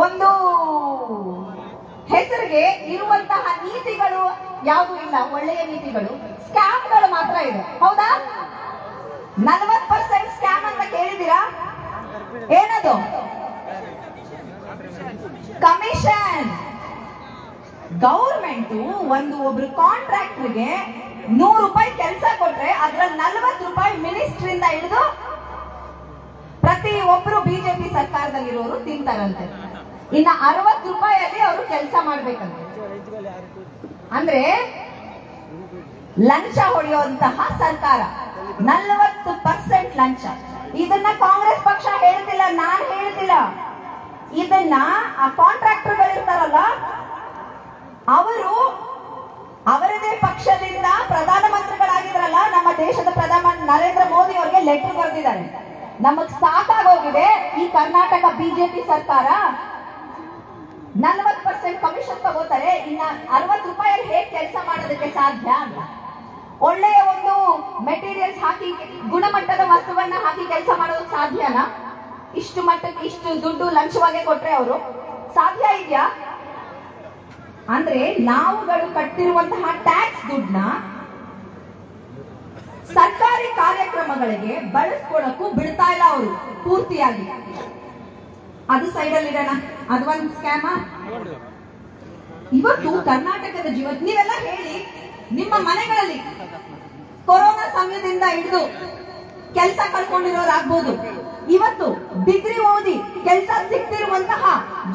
ಒಂದು ಹೆಸರಿಗೆ ಇರುವಂತಹ ನೀತಿಗಳು ಯಾವುದು ಇಲ್ಲ, ಒಳ್ಳೆಯ ನೀತಿಗಳು. ಸ್ಕ್ಯಾಮ್ಗಳು ಮಾತ್ರ ಇದೆ. ಹೌದಾ? ನಲವತ್ ಪರ್ಸೆಂಟ್ ಸ್ಕ್ಯಾಮ್ ಅಂತ ಕೇಳಿದೀರಾ ಏನದು? ಕಮಿಷನ್. ಗೌರ್ಮೆಂಟ್ ಒಂದು ಒಬ್ರು ಕಾಂಟ್ರಾಕ್ಟರ್ಗೆ ನೂರು ರೂಪಾಯಿ ಕೆಲಸ ಕೊಟ್ರೆ ಅದ್ರಲ್ಲಿ ನಲವತ್ತು ರೂಪಾಯಿ ಮಿನಿಸ್ಟ್ರಿಂದ ಹಿಡಿದು ಪ್ರತಿ ಒಬ್ರು ಬಿಜೆಪಿ ಸರ್ಕಾರದಲ್ಲಿರೋರು ತಿಂತಾರಂತೆ. ಇನ್ನ ಅರವತ್ತು ರೂಪಾಯಲ್ಲಿ ಅವರು ಕೆಲಸ ಮಾಡ್ಬೇಕಂತೆ. ಅಂದ್ರೆ ಲಂಚ ಹೊಡೆಯುವಂತಹ ಸರ್ಕಾರ. ನಲವತ್ತು ಪರ್ಸೆಂಟ್ ಲಂಚ. ಇದನ್ನ ಕಾಂಗ್ರೆಸ್ ಪಕ್ಷ ಹೇಳ್ತಿಲ್ಲ, ನಾನ್ ಹೇಳ್ತಿಲ್ಲ. ಇದನ್ನ ಆ ಕಾಂಟ್ರಾಕ್ಟರ್ಗಳಿರ್ತಾರಲ್ಲ, ಅವರು ಅವರದೇ ಪಕ್ಷದಿಂದ ಪ್ರಧಾನಮಂತ್ರಿಗಳಾಗಿದ್ರಲ್ಲ, ನಮ್ಮ ದೇಶದ ಪ್ರಧಾನ ನರೇಂದ್ರ ಮೋದಿ ಅವರಿಗೆ ಲೆಟರ್ ಬರೆದಿದ್ದಾರೆ. ನಮಗ್ ಸಾಕಾಗೋಗಿದೆ ಈ ಕರ್ನಾಟಕ ಬಿಜೆಪಿ ಸರ್ಕಾರ. ನಲವತ್ತು ಪರ್ಸೆಂಟ್ ಕಮಿಷನ್ ತಗೋತಾರೆ, ಇನ್ನ ಅರವತ್ ರೂಪಾಯಿ ಹೇಗೆ ಕೆಲಸ ಮಾಡೋದಕ್ಕೆ ಸಾಧ್ಯ ಅಂತ. ಒಳ್ಳೆಯ ಒಂದು ಮೆಟೀರಿಯಲ್ಸ್ ಹಾಕಿ, ಗುಣಮಟ್ಟದ ವಸ್ತುವನ್ನ ಹಾಕಿ ಕೆಲಸ ಮಾಡೋದು ಸಾಧ್ಯನಾ? ಇಷ್ಟು ಮಟ್ಟಕ್ಕೆ ಇಷ್ಟು ದುಡ್ಡು ಲಂಚವಾಗಿ ಕೊಟ್ರೆ ಅವರು. ಸಾಧ್ಯ ಇದೆಯಾ? ಅಂದ್ರೆ ನಾವುಗಳು ಕಟ್ಟಿರುವಂತಹ ಟ್ಯಾಕ್ಸ್ ದುಡ್ಡನ್ನ ಸರ್ಕಾರಿ ಕಾರ್ಯಕ್ರಮಗಳಿಗೆ ಬಳಸ್ಕೊಳಕ್ಕೂ ಬಿಡ್ತಾ ಇಲ್ಲ ಅವರು. ಪೂರ್ತಿಯಾಗಿ. ಅದು ಸೈಡಲ್ಲಿ ಇಡೋಣ. ಅದು ಒಂದು ಸ್ಕ್ಯಾಮ ಇವತ್ತು ಕರ್ನಾಟಕದ ಜೀವ ನೀವೆಲ್ಲ ಹೇಳಿ, ನಿಮ್ಮ ಮನೆಗಳಲ್ಲಿ ಕೊರೋನಾ ಸಮಯದಿಂದ ಹಿಡಿದು ಕೆಲಸ ಕಳ್ಕೊಂಡಿರೋರಾಗ್ಬೋದು. ಇವತ್ತು ಡಿಗ್ರಿ ಓದಿ ಕೆಲಸ ಸಿಕ್ತಿರುವಂತಹ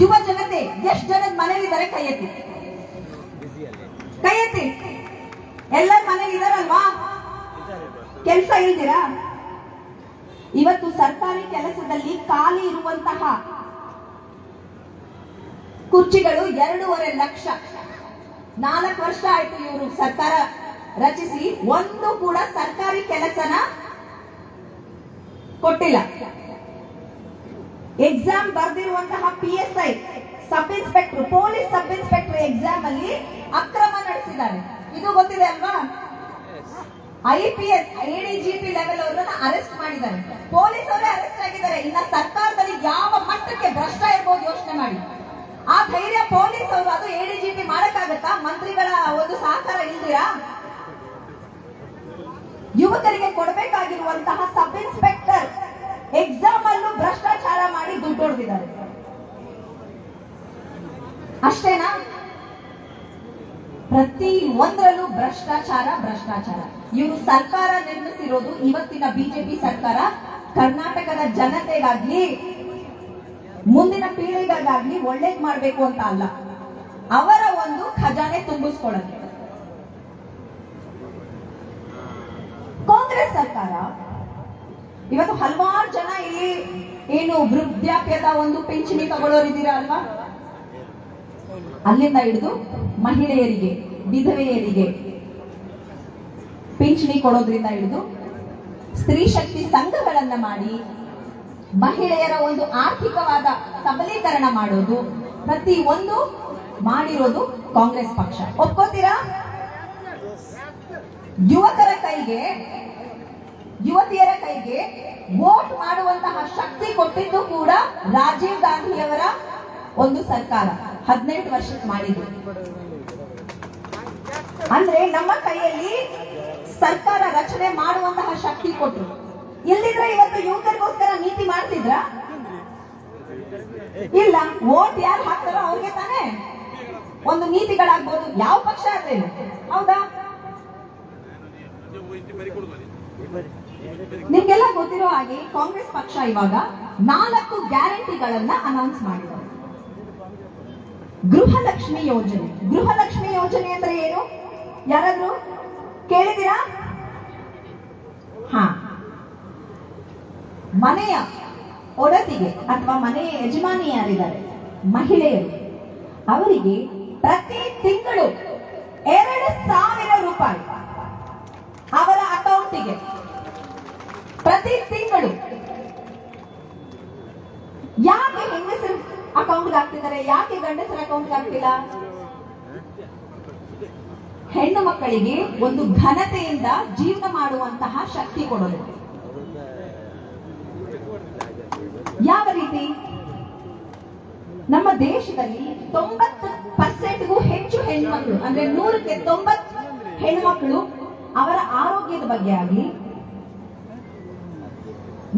ಯುವ ಜನತೆ ಎಷ್ಟು ಜನದ ಮನೇಲಿದ್ದಾರೆ ಕೈ ಎತ್ತಿ ಕೈ ಎತ್ತಿ ಎಲ್ಲರ ಮನೇಲಿ ಇದಾರಲ್ವಾ ಕೆಲಸ ಇಲ್ದಿರಾ ಇವತ್ತು ಸರ್ಕಾರಿ ಕೆಲಸದಲ್ಲಿ ಖಾಲಿ ಇರುವಂತಹ ಕುರ್ಚಿಗಳು ಎರಡೂವರೆ ಲಕ್ಷ. ನಾಲ್ಕು ವರ್ಷ ಆಯ್ತು ಇವರು ಸರ್ಕಾರ ರಚಿಸಿ, ಒಂದು ಕೂಡ ಸರ್ಕಾರಿ ಕೆಲಸನ ಕೊಟ್ಟಿಲ್ಲ. Exam ಬರ್ದಿರುವಂತಹ P S I sub inspector police sub inspector exam ಅಲ್ಲಿ ಅಕ್ರಮ ನಡೆಸಿದ್ದಾರೆ. ಇದು ಗೊತ್ತಿದೆ ಅಲ್ವಾ? I P S ADGP level ಅವರನ್ನ ಅರೆಸ್ಟ್ ಮಾಡಿದ್ದಾರೆ. ಪೊಲೀಸ್ ಅವರೇ ಅರೆಸ್ಟ್ ಆಗಿದ್ದಾರೆ. ಇನ್ನ ಸರ್ಕಾರದಲ್ಲಿ ಯಾವ ಮಟ್ಟಕ್ಕೆ ಭ್ರಷ್ಟ ಇರ್ಬೋದು ಯೋಚನೆ ಮಾಡಿ. ಆ ಧೈರ್ಯ ಪೊಲೀಸ್ ಅವರು ಅದು ಎಡಿಜಿಪಿ ಮಾಡಕ್ಕಾಗತ್ತಾ? ಮಂತ್ರಿಗಳ ಒಂದು ಸಹಕಾರ ಇಲ್ದಿರಾ? ಯುವಕರಿಗೆ ಕೊಡಬೇಕಾಗಿರುವಂತಹ ಸಬ್ ಇನ್ಸ್ಪೆಕ್ಟರ್ ಎಕ್ಸಾಮ್ ಅಲ್ಲೂ ಭ್ರಷ್ಟಾಚಾರ ಮಾಡಿ ದುಡ್ಡು ಹೊಡೆದಿದ್ದಾರೆ. ಅಷ್ಟೇನಾ? ಪ್ರತಿ ಒಂದರಲ್ಲೂ ಭ್ರಷ್ಟಾಚಾರ ಭ್ರಷ್ಟಾಚಾರ. ಇವರು ಸರ್ಕಾರ ನಿರ್ಮಿಸಿರೋದು ಇವತ್ತಿನ ಬಿಜೆಪಿ ಸರ್ಕಾರ. ಕರ್ನಾಟಕದ ಜನತೆಗಾಗ್ಲಿ, ಮುಂದಿನ ಪೀಳಿಗೆಗಾಗ್ಲಿ ಒಳ್ಳೇದ್ ಮಾಡ್ಬೇಕು ಅಂತ ಅಲ್ಲ. ಅವರ ಒಂದು ಖಜಾನೆ ತುಂಬಿಸ್ಕೊಳ್ಳೋದು ಕಾಂಗ್ರೆಸ್ ಸರ್ಕಾರ, ಇವತ್ತು ಹಲವಾರು ಜನ ಇಲ್ಲಿ ಏನು ವೃದ್ಧಾಪ್ಯದ ಒಂದು ಪಿಂಚಣಿ ತಗೊಳ್ಳೋರಿದ್ದೀರಾ ಅಲ್ವಾ? ಅಲ್ಲಿಂದ ಹಿಡಿದು ಮಹಿಳೆಯರಿಗೆ, ವಿಧವೆಯರಿಗೆ ಪಿಂಚಣಿ ಕೊಡೋದ್ರಿಂದ ಹಿಡಿದು ಸ್ತ್ರೀ ಶಕ್ತಿ ಸಂಘಗಳನ್ನ ಮಾಡಿ ಮಹಿಳೆಯರ ಒಂದು ಆರ್ಥಿಕವಾದ ಸಬಲೀಕರಣ ಮಾಡೋದು, ಪ್ರತಿ ಒಂದು ಮಾಡಿರೋದು ಕಾಂಗ್ರೆಸ್ ಪಕ್ಷ. ಒಪ್ಕೋತೀರಾ? ಯುವಕರ ಕೈಗೆ, ಯುವತಿಯರ ಕೈಗೆ ವೋಟ್ ಮಾಡುವಂತಹ ಶಕ್ತಿ ಕೊಟ್ಟಿದ್ದು ಕೂಡ ರಾಜೀವ್ ಗಾಂಧಿಯವರ ಒಂದು ಸರ್ಕಾರ. ಹದಿನೆಂಟು ವರ್ಷಕ್ಕೆ ಮಾಡಿದ್ದು. ಅಂದ್ರೆ ನಮ್ಮ ಕೈಯಲ್ಲಿ ಸರ್ಕಾರ ರಚನೆ ಮಾಡುವಂತಹ ಶಕ್ತಿ ಕೊಟ್ಟರು ಇಲ್ದಿದ್ರೆ ಇವತ್ತು ಯುವಕರಿಗೋಸ್ಕರ ನೀತಿ ಮಾಡ್ತಿದ್ರ? ಇಲ್ಲ, ವೋಟ್ ಯಾರು ಹಾಕ್ತಾರೋ ಅವ್ರಿಗೆ ತಾನೇ. ಒಂದು ನೀತಿಗಳಾಗ್ಬೋದು, ಯಾವ ಪಕ್ಷ ಆದ್ರೆ ಹೌದಾ? ನಿಮ್ಗೆಲ್ಲ ಗೊತ್ತಿರೋ ಹಾಗೆ ಕಾಂಗ್ರೆಸ್ ಪಕ್ಷ ಇವಾಗ ನಾಲ್ಕು ಗ್ಯಾರಂಟಿಗಳನ್ನ ಅನೌನ್ಸ್ ಮಾಡಿದೆ. ಗೃಹಲಕ್ಷ್ಮಿ ಯೋಜನೆ. ಗೃಹಲಕ್ಷ್ಮಿ ಯೋಜನೆ ಅಂದ್ರೆ ಏನು? ಯಾರಾದ್ರೂ? ಕೇಳಿದ್ದೀರಾ? ಹಾ. ಮನೆಯ ಒಡತಿಗೆ ಅಥವಾ ಮನೆಯ ಯಜಮಾನಿ ಯಾರಿದ್ದಾರೆ ಮಹಿಳೆಯರು. ಅವರಿಗೆ ಪ್ರತಿ ತಿಂಗಳು ಎರಡು ಸಾವಿರ ರೂಪಾಯಿ ಅವರ ಅಕೌಂಟಿಗೆ. ಪ್ರತಿ ತಿಂಗಳು. ಯಾಕೆ ಹೆಂಗಸರ ಅಕೌಂಟ್ ಹಾಕ್ತಿದ್ದಾರೆ? ಯಾಕೆ ಗಂಡಸರ ಅಕೌಂಟ್ ಹಾಕ್ತಿಲ್ಲ? ಹೆಣ್ಣು ಮಕ್ಕಳಿಗೆ ಒಂದು ಘನತೆಯಿಂದ ಜೀವನ ಮಾಡುವಂತಹ ಶಕ್ತಿ ಕೊಡೋದು. ಯಾವ ರೀತಿ? ನಮ್ಮ ದೇಶದಲ್ಲಿ ತೊಂಬತ್ತು ಪರ್ಸೆಂಟ್ಗೂ ಹೆಚ್ಚು ಹೆಣ್ಮಕ್ಳು, ಅಂದ್ರೆ ನೂರಕ್ಕೆ ತೊಂಬತ್ತು ಹೆಣ್ಮಕ್ಳು ಅವರ ಆರೋಗ್ಯದ ಬಗ್ಗೆ ಆಗಲಿ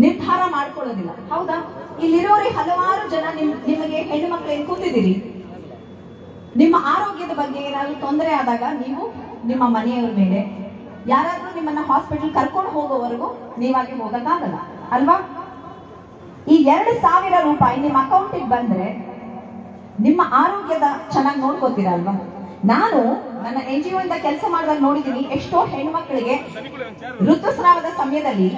ನಿರ್ಧಾರ ಮಾಡ್ಕೊಳ್ಳೋದಿಲ್ಲ. ಹೌದಾ? ಇಲ್ಲಿರೋರಿ ಹಲವಾರು ಜನ ನಿಮ್, ನಿಮಗೆ ಹೆಣ್ಣು ಮಕ್ಕಳು ಕೂತಿದ್ದೀರಿ. ನಿಮ್ಮ ಆರೋಗ್ಯದ ಬಗ್ಗೆ ಏನಾದರೂ ತೊಂದರೆ ಆದಾಗ ನೀವು ನಿಮ್ಮ ಮನೆಯವರ ಮೇಲೆ ಯಾರಾದರೂ ನಿಮ್ಮನ್ನ ಹಾಸ್ಪಿಟಲ್ ಕರ್ಕೊಂಡು ಹೋಗೋವರೆಗೂ ನೀವಾಗಿ ಹೋಗಕ್ಕಾಗಲ್ಲ, ಅಲ್ವಾ? ಈ ಎರಡು ಸಾವಿರ ರೂಪಾಯಿ ನಿಮ್ಮ ಅಕೌಂಟಿಗೆ ಬಂದ್ರೆ ನಿಮ್ಮ ಆರೋಗ್ಯದ ಚೆನ್ನಾಗಿ ನೋಡ್ಕೋತೀರಾ ಅಲ್ವಾ? ನಾನು ನನ್ನ ಎನ್ ಜಿ ಇಂದ ಕೆಲಸ ಮಾಡಿದಾಗ ನೋಡಿದೀನಿ, ಎಷ್ಟೋ ಹೆಣ್ಮಕ್ಳಿಗೆ ಋತುಸ್ರಾವದ ಸಮಯದಲ್ಲಿ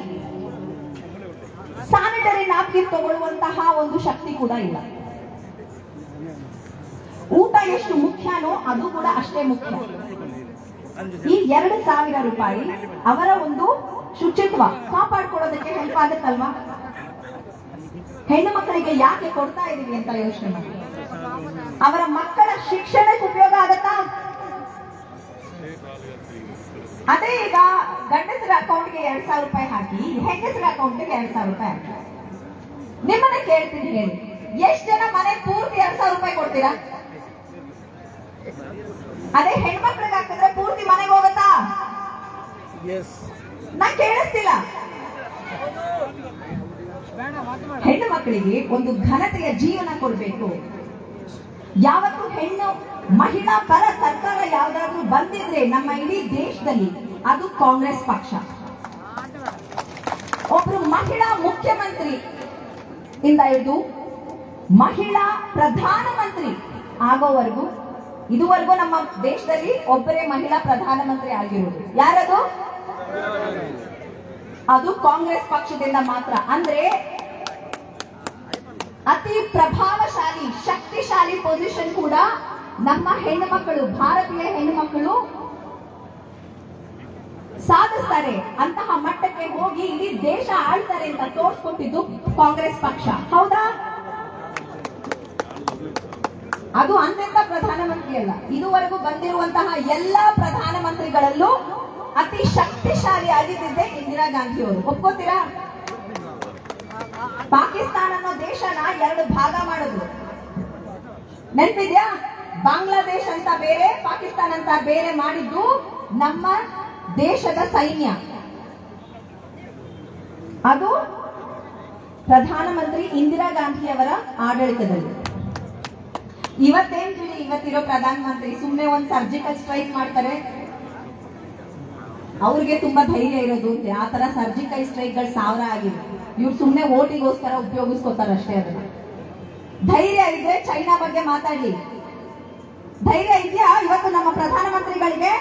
ಸ್ಯಾನಿಟರಿ ನಾಪ್ಕಿನ್ ತಗೊಳ್ಳುವಂತಹ ಒಂದು ಶಕ್ತಿ ಕೂಡ ಇಲ್ಲ. ಊಟ ಎಷ್ಟು ಮುಖ್ಯನೋ ಅದು ಕೂಡ ಅಷ್ಟೇ ಮುಖ್ಯ. ಈ ಎರಡು ಸಾವಿರ ರೂಪಾಯಿ ಅವರ ಒಂದು ಶುಚಿತ್ವ. ಕಾಪಾಡ್ಕೊಳ್ಳೋದಕ್ಕೆ ಹೆಲ್ಪ್ ಆಗುತ್ತಲ್ವಾ? ಹೆಣ್ಣು ಮಕ್ಕಳಿಗೆ ಯಾಕೆ ಕೊಡ್ತಾ ಇದೀವಿ ಅಂತ ಯೋಚನೆ ಮಾಡಿ. ಅವರ ಮಕ್ಕಳ ಶಿಕ್ಷಣಕ್ಕೆ ಉಪಯೋಗ ಆಗತ್ತಾ? ಅದೇ ಈಗ ಗಂಡಸರ ಅಕೌಂಟ್ಗೆ ಎರಡ್ ಸಾವಿರ ರೂಪಾಯಿ ಹಾಕಿ, ಹೆಂಗಸರ ಅಕೌಂಟ್ಗೆ ಎರಡ್ ಸಾವಿರ ರೂಪಾಯಿ ಹಾಕಿ. ನಿಮ್ಮನ್ನ ಕೇಳ್ತೀನಿ ಹೇಳಿ. ಎಷ್ಟ್ ಜನ ಮನೆ ಪೂರ್ತಿ ಎರಡ್ ಸಾವಿರ ರೂಪಾಯಿ ಕೊಡ್ತೀರಾ? ಅದೇ ಹೆಣ್ಮಕ್ಳಿಗೆ ಹಾಕಿದ್ರೆ ಪೂರ್ತಿ ಮನೆಗೆ ಹೋಗತ್ತಾ? ನಾ ಕೇಳಿಸ್ತಿಲ್ಲ. ಹೆಣ್ಣು ಮಕ್ಕಳಿಗೆ ಒಂದು ಘನತೆಯ ಜೀವನ ಕೊಡಬೇಕು. ಯಾವತ್ತು ಹೆಣ್ಣು ಮಹಿಳಾ ಪರ ಸರ್ಕಾರ ಯಾವ್ದಾದ್ರು ಬಂದಿದ್ರೆ ನಮ್ಮ ಇಡೀ ದೇಶದಲ್ಲಿ ಅದು ಕಾಂಗ್ರೆಸ್ ಪಕ್ಷ. ಒಬ್ರು ಮಹಿಳಾ ಮುಖ್ಯಮಂತ್ರಿ ಇಂದ ಹಿಡಿದು ಮಹಿಳಾ ಪ್ರಧಾನಮಂತ್ರಿ ಆಗೋವರೆಗೂ ಇದುವರೆಗೂ ನಮ್ಮ ದೇಶದಲ್ಲಿ ಒಬ್ಬರೇ ಮಹಿಳಾ ಪ್ರಧಾನಮಂತ್ರಿ ಆಗಿರೋದು. ಯಾರದು? ಅದು ಕಾಂಗ್ರೆಸ್ ಪಕ್ಷದಿಂದ ಮಾತ್ರ. ಅಂದ್ರೆ ಅತಿ ಪ್ರಭಾವಶಾಲಿ, ಶಕ್ತಿಶಾಲಿ ಪೊಸಿಷನ್ ಕೂಡ ನಮ್ಮ ಹೆಣ್ಣು ಮಕ್ಕಳು ಭಾರತೀಯ ಹೆಣ್ಣು ಮಕ್ಕಳು ಸಾಧಿಸ್ತಾರೆ ಅಂತಹ ಮಟ್ಟಕ್ಕೆ ಹೋಗಿ ಇಡೀ ದೇಶ ಆಳ್ತಾರೆ ಅಂತ ತೋರ್ಸ್ಕೊಟ್ಟಿದ್ದು ಕಾಂಗ್ರೆಸ್ ಪಕ್ಷ. ಹೌದಾ? ಅದು ಅಂತೆಂತ ಪ್ರಧಾನಮಂತ್ರಿ ಅಲ್ಲ. ಇದುವರೆಗೂ ಬಂದಿರುವಂತಹ ಎಲ್ಲಾ ಪ್ರಧಾನಮಂತ್ರಿಗಳಲ್ಲೂ ಅತಿ ಶಕ್ತಿಶಾಲಿ ಆಗಿದ್ದಿದ್ದೆ ಇಂದಿರಾ ಗಾಂಧಿ ಅವರು ಒಪ್ಕೋತೀರಾ? ಪಾಕಿಸ್ತಾನ ಅನ್ನೋ ದೇಶನ ಎರಡು ಭಾಗ ಮಾಡಿದ್ರು ನೆನ್ಪಿದ್ಯಾ? ಬಾಂಗ್ಲಾದೇಶ್ ಅಂತ ಬೇರೆ, ಪಾಕಿಸ್ತಾನ ಅಂತ ಬೇರೆ ಮಾಡಿದ್ದು ನಮ್ಮ ದೇಶದ ಸೈನ್ಯ. ಅದು ಪ್ರಧಾನಮಂತ್ರಿ ಇಂದಿರಾ ಗಾಂಧಿಯವರ ಆಡಳಿತದಲ್ಲಿ. ಇವತ್ತೇನ್ ಬಿಡಿ ಇವತ್ತಿರೋ ಪ್ರಧಾನಮಂತ್ರಿ ಸುಮ್ನೆ ಒಂದ್ ಸರ್ಜಿಕಲ್ ಸ್ಟ್ರೈಕ್ ಮಾಡ್ತಾರೆ. ಅವ್ರಿಗೆ ತುಂಬಾ ಧೈರ್ಯ ಇರೋದು. ಅಂತೆ ಆ ತರ ಸರ್ಜಿಕಲ್ ಸ್ಟ್ರೈಕ್ಗಳು ಸಾವಿರ ಆಗಿದೆ ಇವ್ರು ಸುಮ್ನೆ ಓಟಿಗೋಸ್ಕರ ಉಪಯೋಗಿಸ್ಕೋತಾರ ಅಷ್ಟೇ ಅದನ್ನ. ಧೈರ್ಯ ಇದ್ರೆ ಚೈನಾ ಬಗ್ಗೆ ಮಾತಾಡ್ಲಿ ಧೈರ್ಯ ಇದೆಯಾ? ಇವತ್ತು ನಮ್ಮ ಪ್ರಧಾನಮಂತ್ರಿಗಳಿಗೆ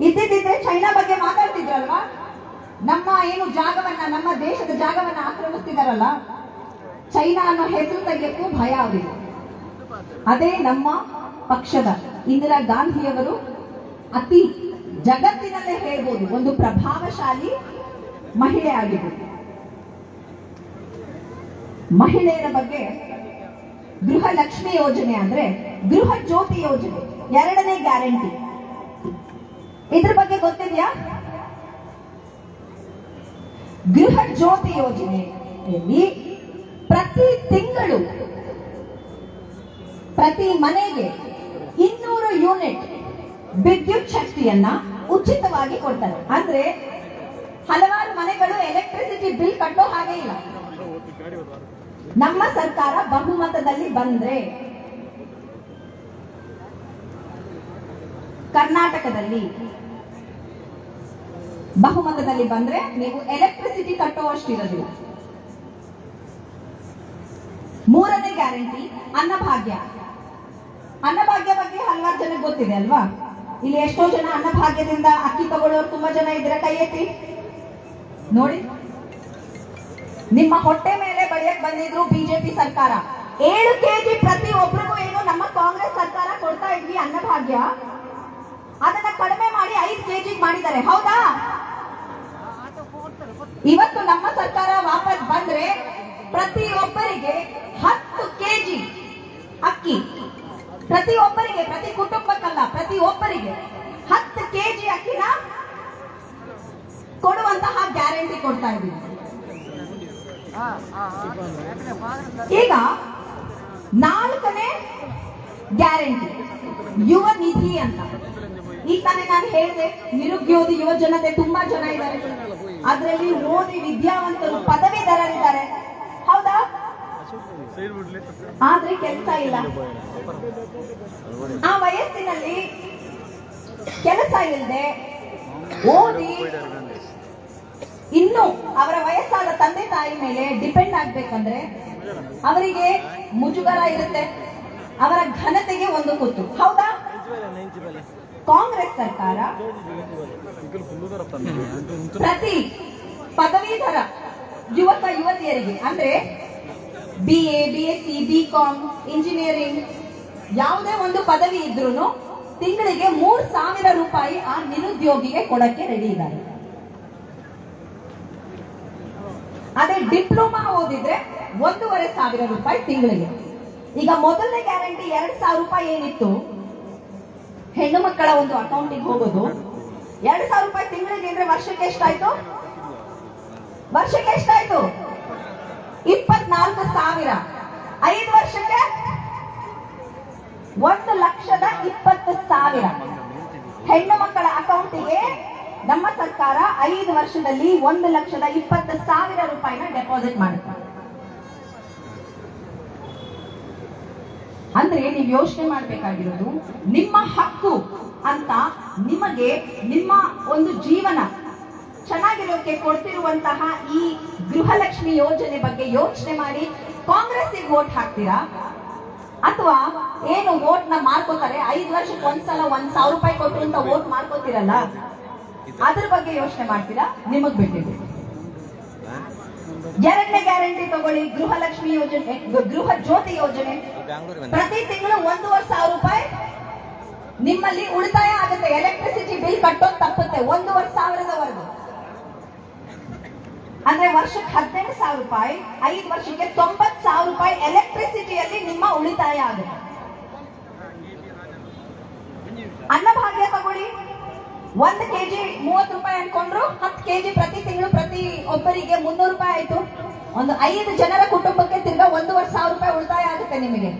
ಇದ್ದಿದ್ದಿದ್ರೆ ಚೈನಾ ಬಗ್ಗೆ ಮಾತಾಡ್ತಿದ್ರಲ್ವಾ? ನಮ್ಮ ಏನು ಜಾಗವನ್ನ, ನಮ್ಮ ದೇಶದ ಜಾಗವನ್ನ ಆಕ್ರಮಿಸ್ತಿದಾರಲ್ಲ, ಚೈನಾ ಅನ್ನೋ ಹೆಸರು ತೆಗೆಯಕ್ಕೂ ಭಯ ಅವರಿಗೆ. ಅದೇ ನಮ್ಮ ಪಕ್ಷದ ಇಂದಿರಾ ಗಾಂಧಿಯವರು ಅತಿ ಜಗತ್ತಿನಲ್ಲೇ ಹೇಳ್ಬೋದು, ಒಂದು ಪ್ರಭಾವಶಾಲಿ ಮಹಿಳೆ ಆಗಿದ್ದು. ಮಹಿಳೆಯರ ಬಗ್ಗೆ ಗೃಹ ಲಕ್ಷ್ಮಿ ಯೋಜನೆ ಅಂದ್ರೆ ಗೃಹ ಜ್ಯೋತಿ ಯೋಜನೆ, ಎರಡನೇ ಗ್ಯಾರಂಟಿ. ಇದ್ರ ಬಗ್ಗೆ ಗೊತ್ತಿದ್ಯಾ? ಗೃಹ ಜ್ಯೋತಿ ಯೋಜನೆಯಲ್ಲಿ ಪ್ರತಿ ತಿಂಗಳು ಪ್ರತಿ ಮನೆಗೆ ಇನ್ನೂರು ಯೂನಿಟ್ ವಿದ್ಯುತ್ ಶಕ್ತಿಯನ್ನ ಉಚಿತವಾಗಿ ಕೊಡ್ತಾರೆ. ಅಂದ್ರೆ ಹಲವಾರು ಮನೆಗಳು ಎಲೆಕ್ಟ್ರಿಸಿಟಿ ಬಿಲ್ ಕಟ್ಟೋ ಹಾಗೆ ಇಲ್ಲ. ನಮ್ಮ ಸರ್ಕಾರ ಬಹುಮತದಲ್ಲಿ ಬಂದ್ರೆ ಕರ್ನಾಟಕದಲ್ಲಿ ಬಹುಮತದಲ್ಲಿ ಬಂದ್ರೆ ನೀವು ಎಲೆಕ್ಟ್ರಿಸಿಟಿ ಕಟ್ಟುವಷ್ಟಿರೋದಿಲ್ಲ. ಮೂರನೇ ಗ್ಯಾರಂಟಿ ಅನ್ನಭಾಗ್ಯ. ಅನ್ನಭಾಗ್ಯ ಬಗ್ಗೆ ಹಲವಾರು ಜನಕ್ಕೆ ಗೊತ್ತಿದೆ ಅಲ್ವಾ? ಇಲ್ಲಿ ಎಷ್ಟೋ ಜನ ಅನ್ನಭಾಗ್ಯದಿಂದ ಅಕ್ಕಿ ತಗೊಳ್ಳೋರು ತುಂಬಾ ಜನ ಇದ್ರೆ ಕೈ ಎತ್ತಿ. ನೋಡಿ. ನಿಮ್ಮ ಹೊಟ್ಟೆ ಮೇಲೆ ಬಳಿಯಕ್ ಬಂದಿದ್ರು ಬಿಜೆಪಿ ಸರ್ಕಾರ. ಏಳು ಕೆಜಿ ಪ್ರತಿ ಒಬ್ರಿಗೂ ಏನು ನಮ್ಮ ಕಾಂಗ್ರೆಸ್ ಸರ್ಕಾರ ಕೊಡ್ತಾ ಇದ್ವಿ ಅನ್ನಭಾಗ್ಯ? ಅದನ್ನ ಕಡಿಮೆ ಮಾಡಿ ಐದು ಕೆಜಿ ಮಾಡಿದ್ದಾರೆ. ಹೌದಾ? ಇವತ್ತು ನಮ್ಮ ಸರ್ಕಾರ ವಾಪಸ್ ಬಂದ್ರೆ ಪ್ರತಿಯೊಬ್ಬರಿಗೆ ಹತ್ತು ಕೆಜಿ ಅಕ್ಕಿ. ಪ್ರತಿಯೊಬ್ಬರಿಗೆ, ಪ್ರತಿ ಕುಟುಂಬಕ್ಕಲ್ಲ, ಪ್ರತಿಯೊಬ್ಬರಿಗೆ ಹತ್ತು ಕೆಜಿ ಅಕ್ಕಿನ ಕೊಡುವಂತಹ ಗ್ಯಾರಂಟಿ ಕೊಡ್ತಾ ಇದ್ದೀವಿ ಈಗ ನಾಲ್ಕನೇ ಗ್ಯಾರಂಟಿ, ಯುವ ನಿಧಿ ಅಂತ. ಈಗ ತಾನೇ ನಾನು ಹೇಳಿದೆ, ನಿರುದ್ಯೋಗಿ ಯುವ ಜನತೆ ತುಂಬಾ ಜನ ಇದ್ದಾರೆ. ಅದರಲ್ಲಿ ಓದಿ ವಿದ್ಯಾವಂತರು ಪದವೀಧರರಿದ್ದಾರೆ. ಹೌದಾ? ಆದ್ರೆ ಕೆಲಸ ಇಲ್ಲ. ಆ ವಯಸ್ಸಿನಲ್ಲಿ ಕೆಲಸ ಇಲ್ಲದೆ ಓದಿ ಇನ್ನು ಅವರ ವಯಸ್ಸಾದ ತಂದೆ ತಾಯಿ ಮೇಲೆ ಡಿಪೆಂಡ್ ಆಗ್ಬೇಕಂದ್ರೆ ಅವರಿಗೆ ಮುಜುಗರ ಇರುತ್ತೆ. ಅವರ ಘನತೆಗೆ ಒಂದು ಕುತ್ತು ಹೌದಾ? ಕಾಂಗ್ರೆಸ್ ಸರ್ಕಾರ ಪ್ರತಿ ಪದವೀಧರ ಯುವಕ ಯುವತಿಯರಿಗೆ ಅಂದ್ರೆ B A B S C B com engineering ಯಾವುದೇ ಒಂದು ಪದವಿ ಇದ್ರೂ ತಿಂಗಳಿಗೆ ಮೂರ್ ಸಾವಿರ ರೂಪಾಯಿ ಆ ನಿರುದ್ಯೋಗಿಗೆ ಕೊಡಕ್ಕೆ ರೆಡಿ ಇದ್ದಾರೆ. ಅದೇ ಡಿಪ್ಲೊಮಾ ಓದಿದ್ರೆ ಒಂದೂವರೆ ಸಾವಿರ ರೂಪಾಯಿ ತಿಂಗಳಿಗೆ. ಈಗ ಮೊದಲನೇ ಗ್ಯಾರಂಟಿ ಎರಡ್ ಸಾವಿರ ರೂಪಾಯಿ ಏನಿತ್ತು? ಹೆಣ್ಣು ಮಕ್ಕಳ ಒಂದು ಅಕೌಂಟಿಗೆ ಹೋಗೋದು. ಎರಡ್ ಸಾವಿರ ರೂಪಾಯಿ ತಿಂಗಳಿಗೆ ಅಂದ್ರೆ ವರ್ಷಕ್ಕೆ ಎಷ್ಟಾಯ್ತು? ವರ್ಷಕ್ಕೆ ಎಷ್ಟಾಯ್ತು? ಇಪ್ಪತ್ನಾಲ್ಕು ಸಾವಿರ. ಐದು ವರ್ಷಕ್ಕೆ ಒಂದು ಲಕ್ಷದ ಇಪ್ಪತ್ತು ಸಾವಿರ. ಹೆಣ್ಣು ಮಕ್ಕಳ ಅಕೌಂಟಿಗೆ ನಮ್ಮ ಸರ್ಕಾರ ಐದು ವರ್ಷದಲ್ಲಿ ಒಂದು ಲಕ್ಷದ ಇಪ್ಪತ್ತು ಸಾವಿರ ರೂಪಾಯಿನ ಡೆಪಾಸಿಟ್ ಮಾಡುತ್ತೆ. ಅಂದ್ರೆ ನೀವು ಯೋಚನೆ ಮಾಡಬೇಕಾಗಿರೋದು ನಿಮ್ಮ ಹಕ್ಕು ಅಂತ ನಿಮಗೆ ನಿಮ್ಮ ಒಂದು ಜೀವನ ಚೆನ್ನಾಗಿರೋಕೆ ಕೊಡ್ತಿರುವಂತಹ ಈ ಗೃಹಲಕ್ಷ್ಮಿ ಯೋಜನೆ ಬಗ್ಗೆ ಯೋಚನೆ ಮಾಡಿ ಕಾಂಗ್ರೆಸ್ಸಿಗೆ ವೋಟ್ ಹಾಕ್ತೀರಾ? ಅಥವಾ ಏನು ವೋಟ್ನ ಮಾಡ್ಕೋತಾರೆ ಐದು ವರ್ಷಕ್ಕೆ ಒಂದ್ಸಲ ಒಂದ್ ಸಾವಿರ ರೂಪಾಯಿ ಕೊಟ್ಟು ಅಂತ ವೋಟ್ ಮಾಡ್ಕೋತಿರಲ್ಲ ಅದ್ರ ಬಗ್ಗೆ ಯೋಚನೆ ಮಾಡ್ತೀರಾ? ನಿಮಗ್ ಬಿಟ್ಟಿದೆ. ಎರಡನೇ ಗ್ಯಾರಂಟಿ ತಗೊಳ್ಳಿ. ಗೃಹಲಕ್ಷ್ಮಿ ಯೋಜನೆ, ಗೃಹ ಜ್ಯೋತಿ ಯೋಜನೆ. ಪ್ರತಿ ತಿಂಗಳು ಒಂದೂವರೆ ಸಾವಿರ ರೂಪಾಯಿ ನಿಮ್ಮಲ್ಲಿ ಉಳಿತಾಯ ಆಗುತ್ತೆ. ಎಲೆಕ್ಟ್ರಿಸಿಟಿ ಬಿಲ್ ಕಟ್ಟೋದು ತಪ್ಪುತ್ತೆ. ಒಂದೂವರೆ ಸಾವಿರದವರೆಗೂ. ಅಂದ್ರೆ ವರ್ಷಕ್ಕೆ ಹದಿನೆಂಟು ಸಾವಿರ ರೂಪಾಯಿ, ಐದು ವರ್ಷಕ್ಕೆ ತೊಂಬತ್ತು ಸಾವಿರ ರೂಪಾಯಿ ಎಲೆಕ್ಟ್ರಿಸಿಟಿಯಲ್ಲಿ ನಿಮ್ಮ ಉಳಿತಾಯ ಆಗುತ್ತೆ. ಅನ್ನಭಾಗ್ಯ ತಗೊಳ್ಳಿ. ಒಂದ್ ಕೆಜಿ ಮೂವತ್ತು ರೂಪಾಯಿ ಅನ್ಕೊಂಡ್ರು, ಹತ್ತು ಕೆಜಿ ಪ್ರತಿ ತಿಂಗಳು ಪ್ರತಿ ಒಬ್ಬರಿಗೆ ಮುನ್ನೂರು ರೂಪಾಯಿ ಆಯ್ತು. ಒಂದು ಐದು ಜನರ ಕುಟುಂಬಕ್ಕೆ ತಿರ್ಗಾ ಒಂದೂವರೆ ಸಾವಿರ ರೂಪಾಯಿ ಉಳಿತಾಯ ಆಗುತ್ತೆ ನಿಮಗೆ.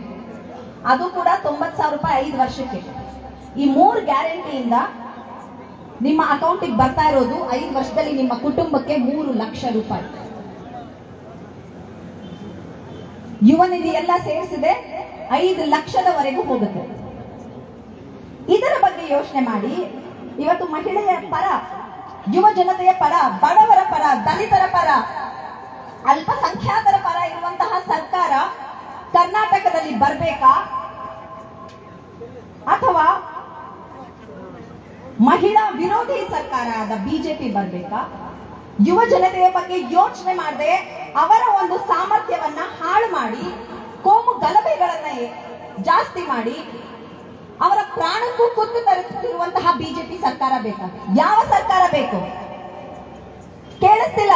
ಅದು ಕೂಡ ತೊಂಬತ್ತು ಸಾವಿರ ರೂಪಾಯಿ ಐದು ವರ್ಷಕ್ಕೆ. ಈ ಮೂರು ಗ್ಯಾರಂಟಿಯಿಂದ ನಿಮ್ಮ ಅಕೌಂಟಿಗೆ ಬರ್ತಾ ಇರೋದು ಐದು ವರ್ಷದಲ್ಲಿ ನಿಮ್ಮ ಕುಟುಂಬಕ್ಕೆ ಮೂರು ಲಕ್ಷ ರೂಪಾಯಿ. ಯುವ ನಿಧಿ ಎಲ್ಲ ಸೇರಿಸಿದೆ, ಐದು ಲಕ್ಷದವರೆಗೂ ಹೋಗುತ್ತೆ. ಇದರ ಬಗ್ಗೆ ಯೋಚನೆ ಮಾಡಿ. ಇವತ್ತು ಮಹಿಳೆಯರ ಪರ, ಯುವ ಜನತೆಯ ಪರ, ಬಡವರ ಪರ, ದಲಿತರ ಪರ, ಅಲ್ಪಸಂಖ್ಯಾತರ ಪರ ಇರುವಂತಹ ಸರ್ಕಾರ ಕರ್ನಾಟಕದಲ್ಲಿ ಬರ್ಬೇಕಾ? ಅಥವಾ ಮಹಿಳಾ ವಿರೋಧಿ ಸರ್ಕಾರ ಆದ ಬಿಜೆಪಿ ಬರ್ಬೇಕಾ? ಯುವ ಜನತೆಯ ಬಗ್ಗೆ ಯೋಚನೆ ಮಾಡದೆ ಅವರ ಒಂದು ಸಾಮರ್ಥ್ಯವನ್ನ ಹಾಳು ಮಾಡಿ, ಕೋಮು ಗಲಭೆಗಳನ್ನ ಜಾಸ್ತಿ ಮಾಡಿ ಅವರ ಪ್ರಾಣಕ್ಕೂ ಕುತ್ತು ತರುತ್ತಿರುವಂತಹ ಬಿಜೆಪಿ ಸರ್ಕಾರ ಬೇಕಾ? ಯಾವ ಸರ್ಕಾರ ಬೇಕು? ಕೇಳಿಸ್ತಿಲ್ಲ?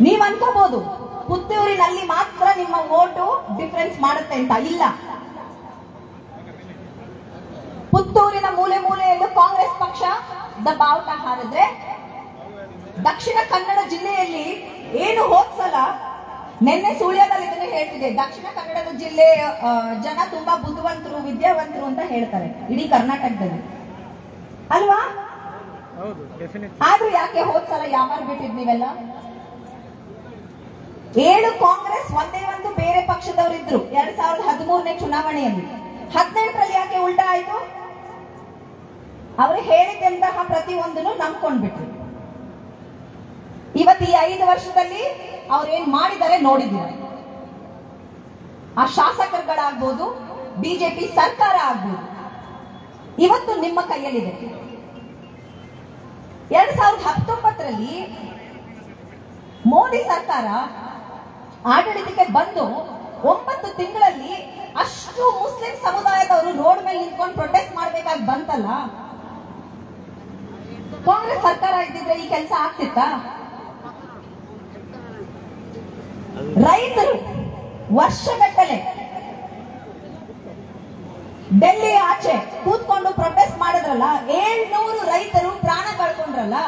ನೀವ್ ಅನ್ಕೋಬಹುದು ಪುತ್ತೂರಿನಲ್ಲಿ ಮಾತ್ರ ನಿಮ್ಮ ಓಟು ಡಿಫರೆನ್ಸ್ ಮಾಡುತ್ತೆ ಅಂತ. ಇಲ್ಲ. ಪುತ್ತೂರಿನ ಮೂಲೆ ಮೂಲೆಯಲ್ಲೂ ಕಾಂಗ್ರೆಸ್ ಪಕ್ಷ ದ ಬಾವುಟ ಹಾರಿದ್ರೆ ದಕ್ಷಿಣ ಕನ್ನಡ ಜಿಲ್ಲೆಯಲ್ಲಿ ಏನು ಹೋದ್ಸಲ ನಿನ್ನೆ ಸುಳ್ಯದಲ್ಲಿ ಇದನ್ನ ಹೇಳ್ತಿದೆ ದಕ್ಷಿಣ ಕನ್ನಡದ ಜಿಲ್ಲೆ ಜನ ತುಂಬಾ ಬುದ್ಧಿವಂತರು ವಿದ್ಯಾವಂತರು ಅಂತ ಹೇಳ್ತಾರೆ ಇಡೀ ಕರ್ನಾಟಕದಲ್ಲಿ. ಅಲ್ವಾ? ಆದ್ರೂ ಯಾಕೆ ಹೋದ್ಸಲ ಯಾವಾಗ ಬಿಟ್ಟಿದ್ ನೀವೆಲ್ಲ? ಏಳು ಕಾಂಗ್ರೆಸ್ ಒಂದೇ ಒಂದು ಬೇರೆ ಪಕ್ಷದವರಿದ್ರು. ಎರಡ್ ಸಾವಿರದ ಹದಿಮೂರನೇ ಚುನಾವಣೆಯಲ್ಲಿ. ಹದಿನೆಂಟರಲ್ಲಿ ಯಾಕೆ ಉಲ್ಟಾ ಆಯ್ತು? ಅವರು ಹೇಳಿದಂತಹ ಪ್ರತಿಯೊಂದನ್ನು ನಂಬ್ಕೊಂಡ್ಬಿಟ್ರು. ಇವತ್ತು ಈ ಐದು ವರ್ಷದಲ್ಲಿ ಅವ್ರು ಏನ್ ಮಾಡಿದ್ದಾರೆ ನೋಡಿದ್ದೀವಿ ಆ ಶಾಸಕರುಗಳಾಗ್ಬೋದು, ಬಿಜೆಪಿ ಸರ್ಕಾರ ಆಗ್ಬೋದು, ಇವತ್ತು ನಿಮ್ಮ ಕೈಯಲ್ಲಿದೆ. ಎರಡ್ ಸಾವಿರದ ಹತ್ತೊಂಬತ್ತರಲ್ಲಿ ಮೋದಿ ಸರ್ಕಾರ ಆಡಳಿತಕ್ಕೆ ಬಂದು ಒಂಬತ್ತು ತಿಂಗಳಲ್ಲಿ ಅಷ್ಟು ಮುಸ್ಲಿಂ ಸಮುದಾಯದವರು ರೋಡ್ ಮೇಲೆ ನಿಂತ್ಕೊಂಡು ಪ್ರೊಟೆಸ್ಟ್ ಮಾಡ್ಬೇಕಾಗಿ ಬಂತಲ್ಲ? ಕಾಂಗ್ರೆಸ್ ಸರ್ಕಾರ ಇದ್ದಿದ್ರೆ ಈ ಕೆಲಸ ಆಗ್ತಿತ್ತಾ? ರೈತರು ವರ್ಷಗಟ್ಟಲೆ ಡೆಲ್ಲಿ ಆಚೆ ಕೂತ್ಕೊಂಡು ಪ್ರೊಟೆಸ್ಟ್ ಮಾಡಿದ್ರಲ್ಲ, ಏಳ್ನೂರು ರೈತರು ಪ್ರಾಣ ಕಳ್ಕೊಂಡ್ರಲ್ಲ,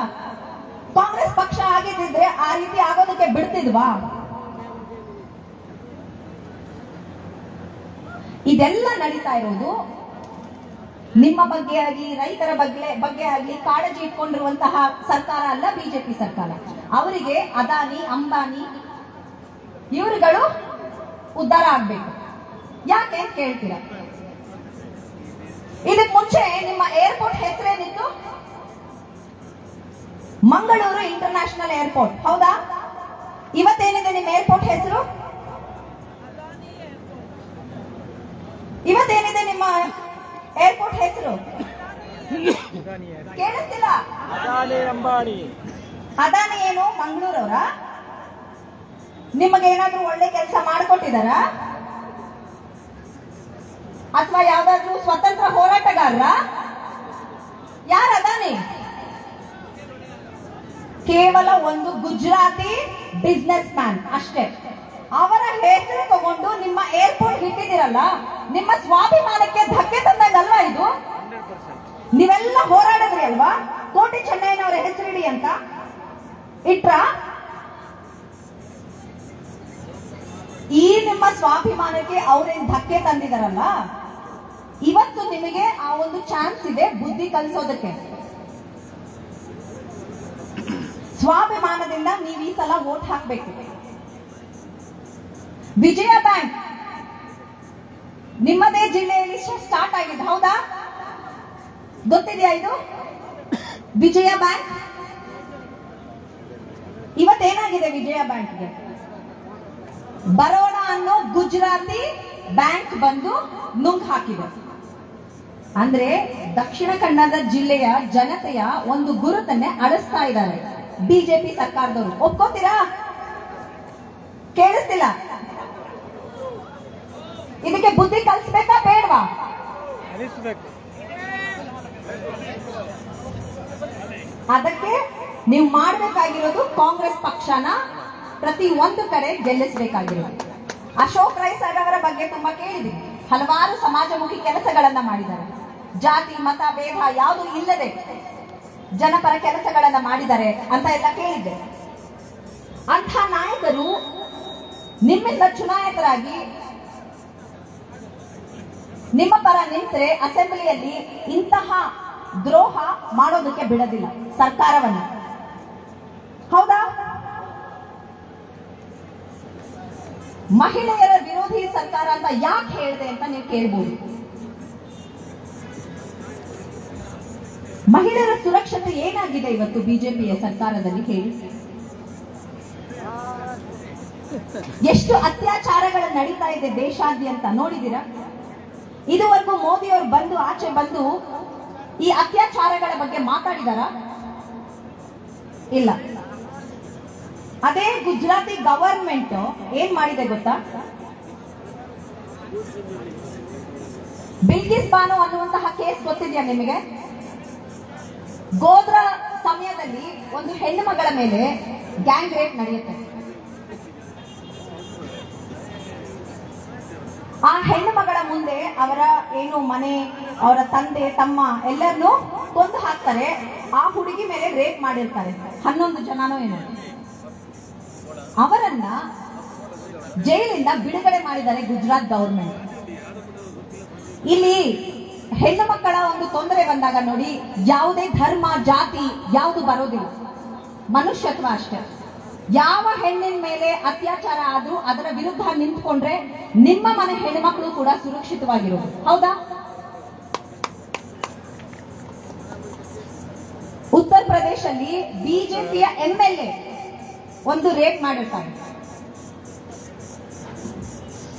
ಕಾಂಗ್ರೆಸ್ ಪಕ್ಷ ಆಗಿದ್ದಿದ್ರೆ ಆ ರೀತಿ ಆಗೋದಕ್ಕೆ ಬಿಡ್ತಿದ್ವಾ? ಇದೆಲ್ಲ ನಡೀತಾ ಇರೋದು ನಿಮ್ಮ ಬಗ್ಗೆ ಆಗಲಿ, ರೈತರ ಬಗ್ಗೆ ಬಗ್ಗೆ ಆಗಲಿ ಕಾಳಜಿ ಇಟ್ಕೊಂಡಿರುವಂತಹ ಸರ್ಕಾರ ಅಲ್ಲ ಬಿಜೆಪಿ ಸರ್ಕಾರ. ಅವರಿಗೆ ಅದಾನಿ, ಅಂಬಾನಿ ಇವರುಗಳು ಉದ್ಧಾರ ಆಗ್ಬೇಕು. ಯಾಕೆ ಅಂತ ಕೇಳ್ತೀರಾ? ಇದಕ್ ಮುಂಚೆ ನಿಮ್ಮ ಏರ್ಪೋರ್ಟ್ ಹೆಸರೇನಿತ್ತು? ಮಂಗಳೂರು ಇಂಟರ್ನ್ಯಾಷನಲ್ ಏರ್ಪೋರ್ಟ್ ಹೌದಾ? ಇವತ್ತೇನಿದೆ ನಿಮ್ಮ ಏರ್ಪೋರ್ಟ್ ಹೆಸರು? ಇವತ್ತೇನಿದೆ ನಿಮ್ಮ ಏರ್ಪೋರ್ಟ್ ಹೆಸರು? ಕೇಳಿಸ್ತಿಲ್ಲ? ಅದಾನಿ ಅಂಬಾನಿ. ಅದಾನಿ ಏನು? ಮಂಗಳೂರವರ? ನಿಮಗೆ ಏನಾದ್ರೂ ಒಳ್ಳೆ ಕೆಲಸ ಮಾಡಿಕೊಟ್ಟಿದಾರ? ಅಥವಾ ಯಾವ್ದಾದ್ರೂ ಸ್ವತಂತ್ರ ಹೋರಾಟಗಾರರ? ಯಾರು ಅದಾನಿ? ಕೇವಲ ಒಂದು ಗುಜರಾತಿ ಬಿಸ್ನೆಸ್ ಮ್ಯಾನ್ ಅಷ್ಟೇ. ಅವರ ಹೆಸರು ತಗೊಂಡು ನಿಮ್ಮ ಏರ್ಪೋರ್ಟ್ ಇಟ್ಟಿದ್ದೀರಲ್ಲ, ನಿಮ್ಮ ಸ್ವಾಭಿಮಾನಕ್ಕೆ ಧಕ್ಕೆ ತಂದಂಗಲ್ವಾ ಇದು? ನೀವೆಲ್ಲ ಹೋರಾಡಿದ್ರಿ ಅಲ್ವಾ? ಕೋಟಿ ಚೆನ್ನಯ್ಯನವರ ಹೆಸರಿಡಿ ಅಂತ. ಇಟ್ರ? ಈ ನಿಮ್ಮ ಸ್ವಾಭಿಮಾನಕ್ಕೆ ಅವ್ರೇನ್ ಧಕ್ಕೆ ತಂದಿದಾರಲ್ಲ? ಇವತ್ತು ನಿಮಗೆ ಆ ಒಂದು ಚಾನ್ಸ್ ಇದೆ ಬುದ್ಧಿ ಕಲಿಸೋದಕ್ಕೆ. ಸ್ವಾಭಿಮಾನದಿಂದ ನೀವು ಈ ಸಲ ವೋಟ್ ಹಾಕ್ಬೇಕು. ವಿಜಯ ಬ್ಯಾಂಕ್. ನಿಮ್ಮದೇ ಜಿಲ್ಲೆಯಲ್ಲಿ ಸ್ಟಾರ್ಟ್ ಆಗಿದೆ, ಹೌದಾ? ಗೊತ್ತಿದೆಯಾ ಇದು? ವಿಜಯ ಬ್ಯಾಂಕ್. ಇವತ್ತೇನಾಗಿದೆ ವಿಜಯ ಬ್ಯಾಂಕ್ಗೆ? ಬರೋಣ ಅನ್ನೋ ಗುಜರಾತಿ ಬ್ಯಾಂಕ್ ಬಂದು ನುಂಗ್ ಹಾಕಿದೆ. ಅಂದ್ರೆ ದಕ್ಷಿಣ ಕನ್ನಡ ಜಿಲ್ಲೆಯ ಜನತೆಯ ಒಂದು ಗುರುತನ್ನೇ ಅಳಿಸ್ತಾ ಇದ್ದಾರೆ. ಬಿಜೆಪಿ ಸರ್ಕಾರದವರು. ಒಪ್ಕೋತೀರಾ? ಕೇಳಿಸ್ತಿಲ್ಲ? ಇದಕ್ಕೆ ಬುದ್ಧಿ ಕಲಿಸ್ಬೇಕಾ ಬೇಡವಾ? ಅದಕ್ಕೆ ನೀವು ಮಾಡಬೇಕಾಗಿರೋದು ಕಾಂಗ್ರೆಸ್ ಪಕ್ಷನ ಪ್ರತಿ ಒಂದು ಕಡೆ ಗೆಲ್ಲಿಸಬೇಕಾಗಿರೋದು. ಅಶೋಕ್ ರೈ ಸರ್ ಅವರ ಬಗ್ಗೆ ತುಂಬಾ ಕೇಳಿದ್ವಿ ಹಲವಾರು ಸಮಾಜಮುಖಿ ಕೆಲಸಗಳನ್ನ ಮಾಡಿದ್ದಾರೆ. ಜಾತಿ ಮತ ಭೇದ ಯಾವುದು ಇಲ್ಲದೆ ಜನಪರ ಕೆಲಸಗಳನ್ನ ಮಾಡಿದ್ದಾರೆ ಅಂತ ಎಲ್ಲ ಕೇಳಿದ್ದೆ. ಅಂಥ ನಾಯಕರು ನಿಮ್ಮಿಂದ ಚುನಾಯಿತರಾಗಿ ನಿಮ್ಮ ಪರ ನಿಂತರೆ ಅಸೆಂಬ್ಲಿಯಲ್ಲಿ ಇಂತಹ ದ್ರೋಹ ಮಾಡೋದಕ್ಕೆ ಬಿಡೋದಿಲ್ಲ. ಸರ್ಕಾರವನ್ನ. ಹೌದಾ? ಮಹಿಳೆಯರ ವಿರೋಧಿ ಸರ್ಕಾರ ಅಂತ ಯಾಕೆ ಹೇಳಿದೆ ಅಂತ ನೀವು ಕೇಳ್ಬೋದು. ಮಹಿಳೆಯರ ಸುರಕ್ಷತೆ ಏನಾಗಿದೆ ಇವತ್ತು ಬಿಜೆಪಿಯ ಸರ್ಕಾರದಲ್ಲಿ ಹೇಳಿ. ಎಷ್ಟು ಅತ್ಯಾಚಾರಗಳು ನಡೀತಾ ಇದೆ ದೇಶಾದ್ಯಂತ ನೋಡಿದಿರಾ ಇದುವರೆಗೂ ಮೋದಿ ಅವರು ಬಂದು, ಆಚೆ ಬಂದು ಈ ಅತ್ಯಾಚಾರಗಳ ಬಗ್ಗೆ ಮಾತಾಡಿದಾರ? ಇಲ್ಲ. ಅದೇ ಗುಜರಾತಿ ಗವರ್ಮೆಂಟ್ ಏನ್ ಮಾಡಿದೆ ಗೊತ್ತಾ? ಬಿಲ್ಕಿಸ್ ಬಾನು ಅನ್ನುವಂತಹ ಕೇಸ್ ಗೊತ್ತಿದೆಯಾ ನಿಮಗೆ? ಗೋದ್ರ ಸಮಯದಲ್ಲಿ ಒಂದು ಹೆಣ್ಣು ಮಗಳ ಮೇಲೆ ಗ್ಯಾಂಗ್ ರೇಪ್ ನಡೆಯುತ್ತೆ. ಆ ಹೆಣ್ಣು ಮುಂದೆ ಅವರ ಏನು ಮನೆ, ಅವರ ತಂದೆ, ತಮ್ಮ ಎಲ್ಲರನ್ನು ಕೊಂದು ಹಾಕ್ತಾರೆ. ಆ ಹುಡುಗಿ ಮೇಲೆ ರೇಪ್ ಮಾಡಿರ್ತಾರೆ. ಹನ್ನೊಂದು ಜನನೂ ಏನು ಅವರನ್ನ ಜೈಲಿಂದ ಬಿಡುಗಡೆ ಮಾಡಿದ್ದಾರೆ ಗುಜರಾತ್ ಗವರ್ಮೆಂಟ್ ಇಲ್ಲಿ ಹೆಣ್ಣು ಮಕ್ಕಳ ಒಂದು ತೊಂದರೆ ಬಂದಾಗ ನೋಡಿ, ಯಾವುದೇ ಧರ್ಮ, ಜಾತಿ ಯಾವುದು ಬರೋದಿಲ್ಲ. ಮನುಷ್ಯತ್ವ ಅಷ್ಟೇ. ಯಾವ ಹೆಣ್ಣಿನ ಮೇಲೆ ಅತ್ಯಾಚಾರ ಆದ್ರೂ ಅದರ ವಿರುದ್ಧ ನಿಂತ್ಕೊಂಡ್ರೆ ನಿಮ್ಮ ಮನೆ ಹೆಣ್ಮಕ್ಳು ಕೂಡ ಸುರಕ್ಷಿತವಾಗಿರೋದು. ಹೌದಾ? ಉತ್ತರ ಪ್ರದೇಶದಲ್ಲಿ ಬಿಜೆಪಿಯ ಎಂ ಎಲ್ ಎ ಒಂದು ರೇಪ್ ಮಾಡಿರ್ತಾರೆ.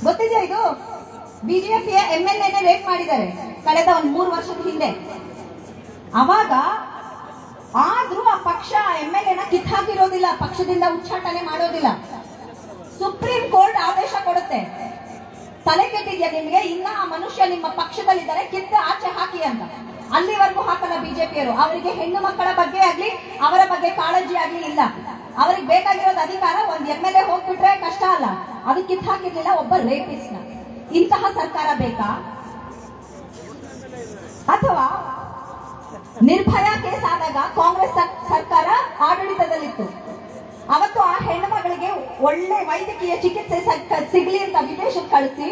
ಗೊತ್ತಿದೆಯಾ ಇದು? ಬಿಜೆಪಿಯ ಎಂ ಎಲ್ ರೇಪ್ ಮಾಡಿದ್ದಾರೆ ಕಳೆದ ಒಂದ್ ಮೂರು ವರ್ಷದ ಹಿಂದೆ. ಅವಾಗ ಆದ್ರೂ ಆ ಪಕ್ಷ ಎಂ ಎಲ್ ಎನ ಕಿತ್ತಾಕಿರೋದಿಲ್ಲ, ಪಕ್ಷದಿಂದ ಉಚ್ಚಾಟನೆ ಮಾಡೋದಿಲ್ಲ. ಸುಪ್ರೀಂ ಕೋರ್ಟ್ ಆದೇಶ ಕೊಡುತ್ತೆ. ತಲೆ ಕೆಟ್ಟಿದ್ಯಾ ನಿಮ್ಗೆ? ಇನ್ನ ಆ ಮನುಷ್ಯ ನಿಮ್ಮ ಪಕ್ಷದಲ್ಲಿದ್ದಾರೆ, ಕಿತ್ತು ಆಚೆ ಹಾಕಿ ಅಂತ. ಅಲ್ಲಿವರೆಗೂ ಹಾಕಲ್ಲ ಬಿಜೆಪಿಯವರು. ಅವರಿಗೆ ಹೆಣ್ಣು ಮಕ್ಕಳ ಬಗ್ಗೆ ಆಗ್ಲಿ, ಅವರ ಬಗ್ಗೆ ಕಾಳಜಿ ಆಗ್ಲಿ ಇಲ್ಲ. ಅವ್ರಿಗೆ ಬೇಕಾಗಿರೋದು ಅಧಿಕಾರ ಒಂದ್ ಎಂ ಎಲ್ ಎ ಹೋಗ್ಬಿಟ್ರೆ ಕಷ್ಟ ಅಲ್ಲ. ಅದು ಕಿತ್ ಹಾಕಿರ್ಲಿಲ್ಲ ಒಬ್ಬ ರೇಪಿಸ್ಟ್ ಇಂತಹ ಸರ್ಕಾರ ಬೇಕಾ? ಅಥವಾ ನಿರ್ಭಯ ಕೇಸ್ ಆದಾಗ ಕಾಂಗ್ರೆಸ್ ಸರ್- ಸರ್ಕಾರ ಆಡಳಿತದಲ್ಲಿತ್ತು. ಅವತ್ತು ಆ ಹೆಣ್ಮಗಳಿಗೆ ಒಳ್ಳೆ ವೈದ್ಯಕೀಯ ಚಿಕಿತ್ಸೆ ಸಿಗ್ಲಿ ಅಂತ ವಿದೇಶಕ್ಕೆ ಕಳಿಸಿ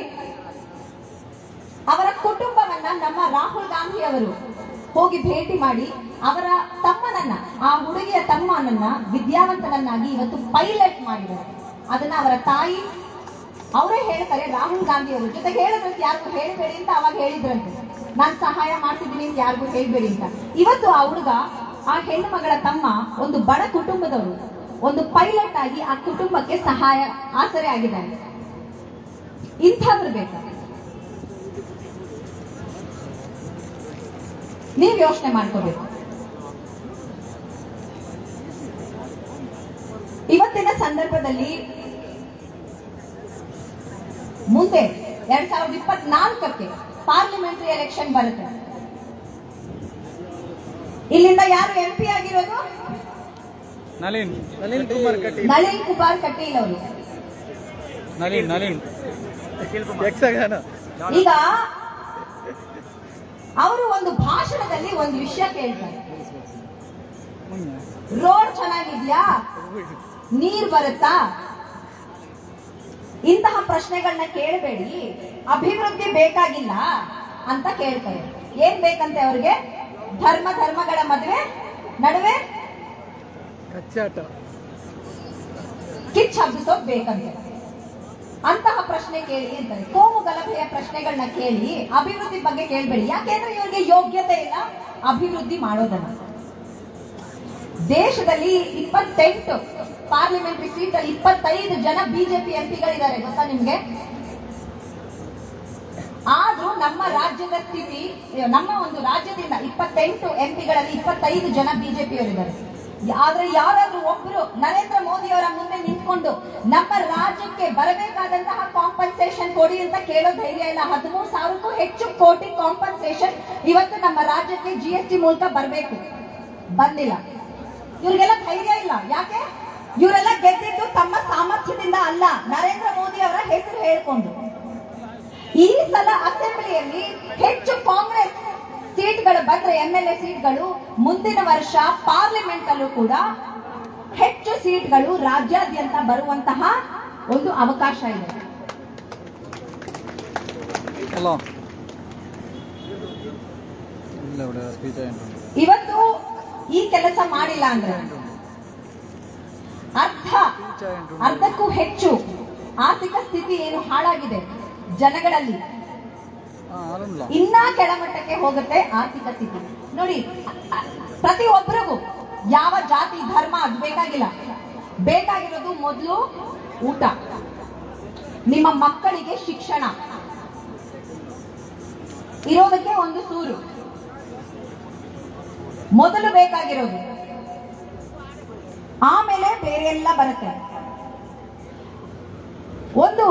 ಅವರ ಕುಟುಂಬವನ್ನ ನಮ್ಮ ರಾಹುಲ್ ಗಾಂಧಿ ಅವರು ಹೋಗಿ ಭೇಟಿ ಮಾಡಿ ಅವರ ತಮ್ಮನನ್ನ, ಆ ಹುಡುಗಿಯ ತಮ್ಮನನ್ನ ವಿದ್ಯಾವಂತನನ್ನಾಗಿ ಇವತ್ತು ಪೈಲಟ್ ಮಾಡಿದ್ದಾರೆ. ಅದನ್ನ ಅವರ ತಾಯಿ, ಅವರೇ ಹೇಳ್ತಾರೆ ರಾಹುಲ್ ಗಾಂಧಿ ಅವರು. ಜೊತೆಗೆ ಹೇಳಿದ್ರಂತೆ, ಯಾರಿಗೂ ಹೇಳಬೇಡಿ ಅಂತ ಅವಾಗ ಹೇಳಿದ್ರಂತೆ. ನಾನು ಸಹಾಯ ಮಾಡ್ತಿದ್ದೀನಿ ಅಂತ ಯಾರಿಗೂ ಹೇಳ್ಬೇಡಿ ಅಂತ. ಇವತ್ತು ಆ ಹುಡುಗ, ಆ ಹೆಣ್ಣು ಮಗಳ ತಮ್ಮ ಒಂದು ಬಡ ಕುಟುಂಬದವರು, ಒಂದು ಪೈಲಟ್ ಆಗಿ ಆ ಕುಟುಂಬಕ್ಕೆ ಸಹಾಯ ಆಸರೆ ಆಗಿದ್ದಾರೆ. ಇಂಥವ್ರು ಬೇಕಾ. ನೀವ್ ಯೋಚನೆ ಮಾಡ್ಕೋಬೇಕು. ಇವತ್ತಿನ ಸಂದರ್ಭದಲ್ಲಿ ಮುಂದೆ ಎರಡ್ ಸಾವಿರದ ಇಪ್ಪತ್ನಾಲ್ಕಕ್ಕೆ ಪಾರ್ಲಿಮೆಂಟರಿ ಎಲೆಕ್ಷನ್ ಬರುತ್ತೆ. ಇಲ್ಲಿಂದ ಯಾರು ಎಂ ಪಿ ಆಗಿರೋದು? ನಳಿನ್. ನಳಿನ್ ಕುಮಾರ್ ಕಟೀಲ್. ನಳಿನ್ ಕುಮಾರ್ ಕಟೀಲ್ ಅವರು. ನಳಿನ್ ನಳಿನ್. ಈಗ ಅವರು ಒಂದು ಭಾಷಣದಲ್ಲಿ ಒಂದು ವಿಷಯ ಕೇಳ್ತಾರೆ. ರೋಡ್ ಚೆನ್ನಾಗಿದ್ಯಾ? ನೀರ್ ಬರುತ್ತಾ? ಇಂತಹ ಪ್ರಶ್ನೆಗಳನ್ನ ಕೇಳಬೇಡಿ. ಅಭಿವೃದ್ಧಿ ಬೇಕಾಗಿಲ್ಲ ಅಂತ ಕೇಳ್ತಾರೆ. ಏನ್ ಬೇಕಂತೆ ಅವ್ರಿಗೆ? ಧರ್ಮ ಧರ್ಮಗಳ ಮದುವೆ ನಡುವೆ ಕಚ್ಚಾಟ. ಕಿಚ್ಚ ಹಬ್ಬಿಸೋದ್ ಬೇಕಂತೆ. ಅಂತಹ ಪ್ರಶ್ನೆ ಕೇಳಿ ಅಂತಾರೆ. ಕೋಮು ಗಲಭೆಯ ಪ್ರಶ್ನೆಗಳನ್ನ ಕೇಳಿ ಅಭಿವೃದ್ಧಿ ಬಗ್ಗೆ ಕೇಳ್ಬೇಡಿ. ಯಾಕೆಂದ್ರೆ ಇವರಿಗೆ ಯೋಗ್ಯತೆ ಇಲ್ಲ ಅಭಿವೃದ್ಧಿ ಮಾಡೋದನ್ನ. ದೇಶದಲ್ಲಿ ಇಪ್ಪತ್ತೆಂಟು ಪಾರ್ಲಿಮೆಂಟರಿ ಸೀಟ್ ಅಲ್ಲಿ ಇಪ್ಪತ್ತೈದು ಜನ ಬಿಜೆಪಿ ಎಂಪಿಗಳಿದ್ದಾರೆ ಗೊತ್ತಾ ನಿಮ್ಗೆ? ಆದ್ರೂ ನಮ್ಮ ರಾಜ್ಯದ ಸ್ಥಿತಿ, ನಮ್ಮ ಒಂದು ರಾಜ್ಯದಿಂದ ಇಪ್ಪತ್ತೆಂಟು ಎಂಪಿಗಳಲ್ಲಿ ಇಪ್ಪತ್ತೈದು ಜನ ಬಿಜೆಪಿಯವರಿದ್ದಾರೆ ಆದ್ರೆ ಯಾರಾದ್ರೂ ಒಬ್ರು ನರೇಂದ್ರ ಮೋದಿ ಅವರ ಮುಂದೆ ನಿಂತ್ಕೊಂಡು ನಮ್ಮ ರಾಜ್ಯಕ್ಕೆ ಬರಬೇಕಾದಂತಹ ಕಾಂಪನ್ಸೇಷನ್ ಕೊಡಿ ಅಂತ ಕೇಳೋ ಧೈರ್ಯ ಇಲ್ಲ. ಹದಿಮೂರು ಸಾವಿರಕ್ಕೂ ಹೆಚ್ಚು ಕೋಟಿ ಕಾಂಪನ್ಸೇಷನ್ ಇವತ್ತು ನಮ್ಮ ರಾಜ್ಯಕ್ಕೆ ಜಿ ಎಸ್ ಟಿ ಮೂಲಕ ಬರಬೇಕು. ಬಂದಿಲ್ಲ. ಇವ್ರಿಗೆಲ್ಲ ಧೈರ್ಯ ಇಲ್ಲ. ಯಾಕೆ? ಇವರೆಲ್ಲ ಗೆದ್ದಿದ್ದು ತಮ್ಮ ಸಾಮರ್ಥ್ಯದಿಂದ ಅಲ್ಲ. ನರೇಂದ್ರ ಮೋದಿ ಅವರ ಹೆಸರು ಹೇಳ್ಕೊಂಡು. ಈ ಸಲ ಅಸೆಂಬ್ಲಿಯಲ್ಲಿ ಹೆಚ್ಚು ಕಾಂಗ್ರೆಸ್ ಸೀಟ್ಗಳು ಬಂದ್ರೆ ಎಂ ಎಲ್ ಎ ಸೀಟ್ಗಳು ಮುಂದಿನ ವರ್ಷ ಪಾರ್ಲಿಮೆಂಟ್ ಅಲ್ಲೂ ಕೂಡ ಹೆಚ್ಚು ಸೀಟ್ಗಳು ರಾಜ್ಯಾದ್ಯಂತ ಬರುವಂತಹ ಒಂದು ಅವಕಾಶ ಇದೆ. ಇವತ್ತು ಈ ಕೆಲಸ ಮಾಡಿಲ್ಲ ಅಂದ್ರೆ ಅರ್ಥ ಅರ್ಧಕ್ಕೂ ಹೆಚ್ಚು ಆರ್ಥಿಕ ಸ್ಥಿತಿ ಏನು ಹಾಳಾಗಿದೆ. ಜನಗಳಲ್ಲಿ ಇನ್ನ ಕೆಳಮಟ್ಟಕ್ಕೆ ಹೋಗುತ್ತೆ ಆರ್ಥಿಕ ಸ್ಥಿತಿ. ನೋಡಿ ಪ್ರತಿ ಒಬ್ಬರಿಗೂ ಯಾವ ಜಾತಿ ಧರ್ಮ ಅದು ಬೇಕಾಗಿಲ್ಲ. ಬೇಕಾಗಿರೋದು ಮೊದಲು ಊಟ. ನಿಮ್ಮ ಮಕ್ಕಳಿಗೆ ಶಿಕ್ಷಣ. ಇರೋದಕ್ಕೆ ಒಂದು ಸೂರು. ಮೊದಲು ಬೇಕಾಗಿರೋದು. ಆಮೇಲೆ ಬೇರೆ ಎಲ್ಲ ಬರುತ್ತೆ. ಒಂದು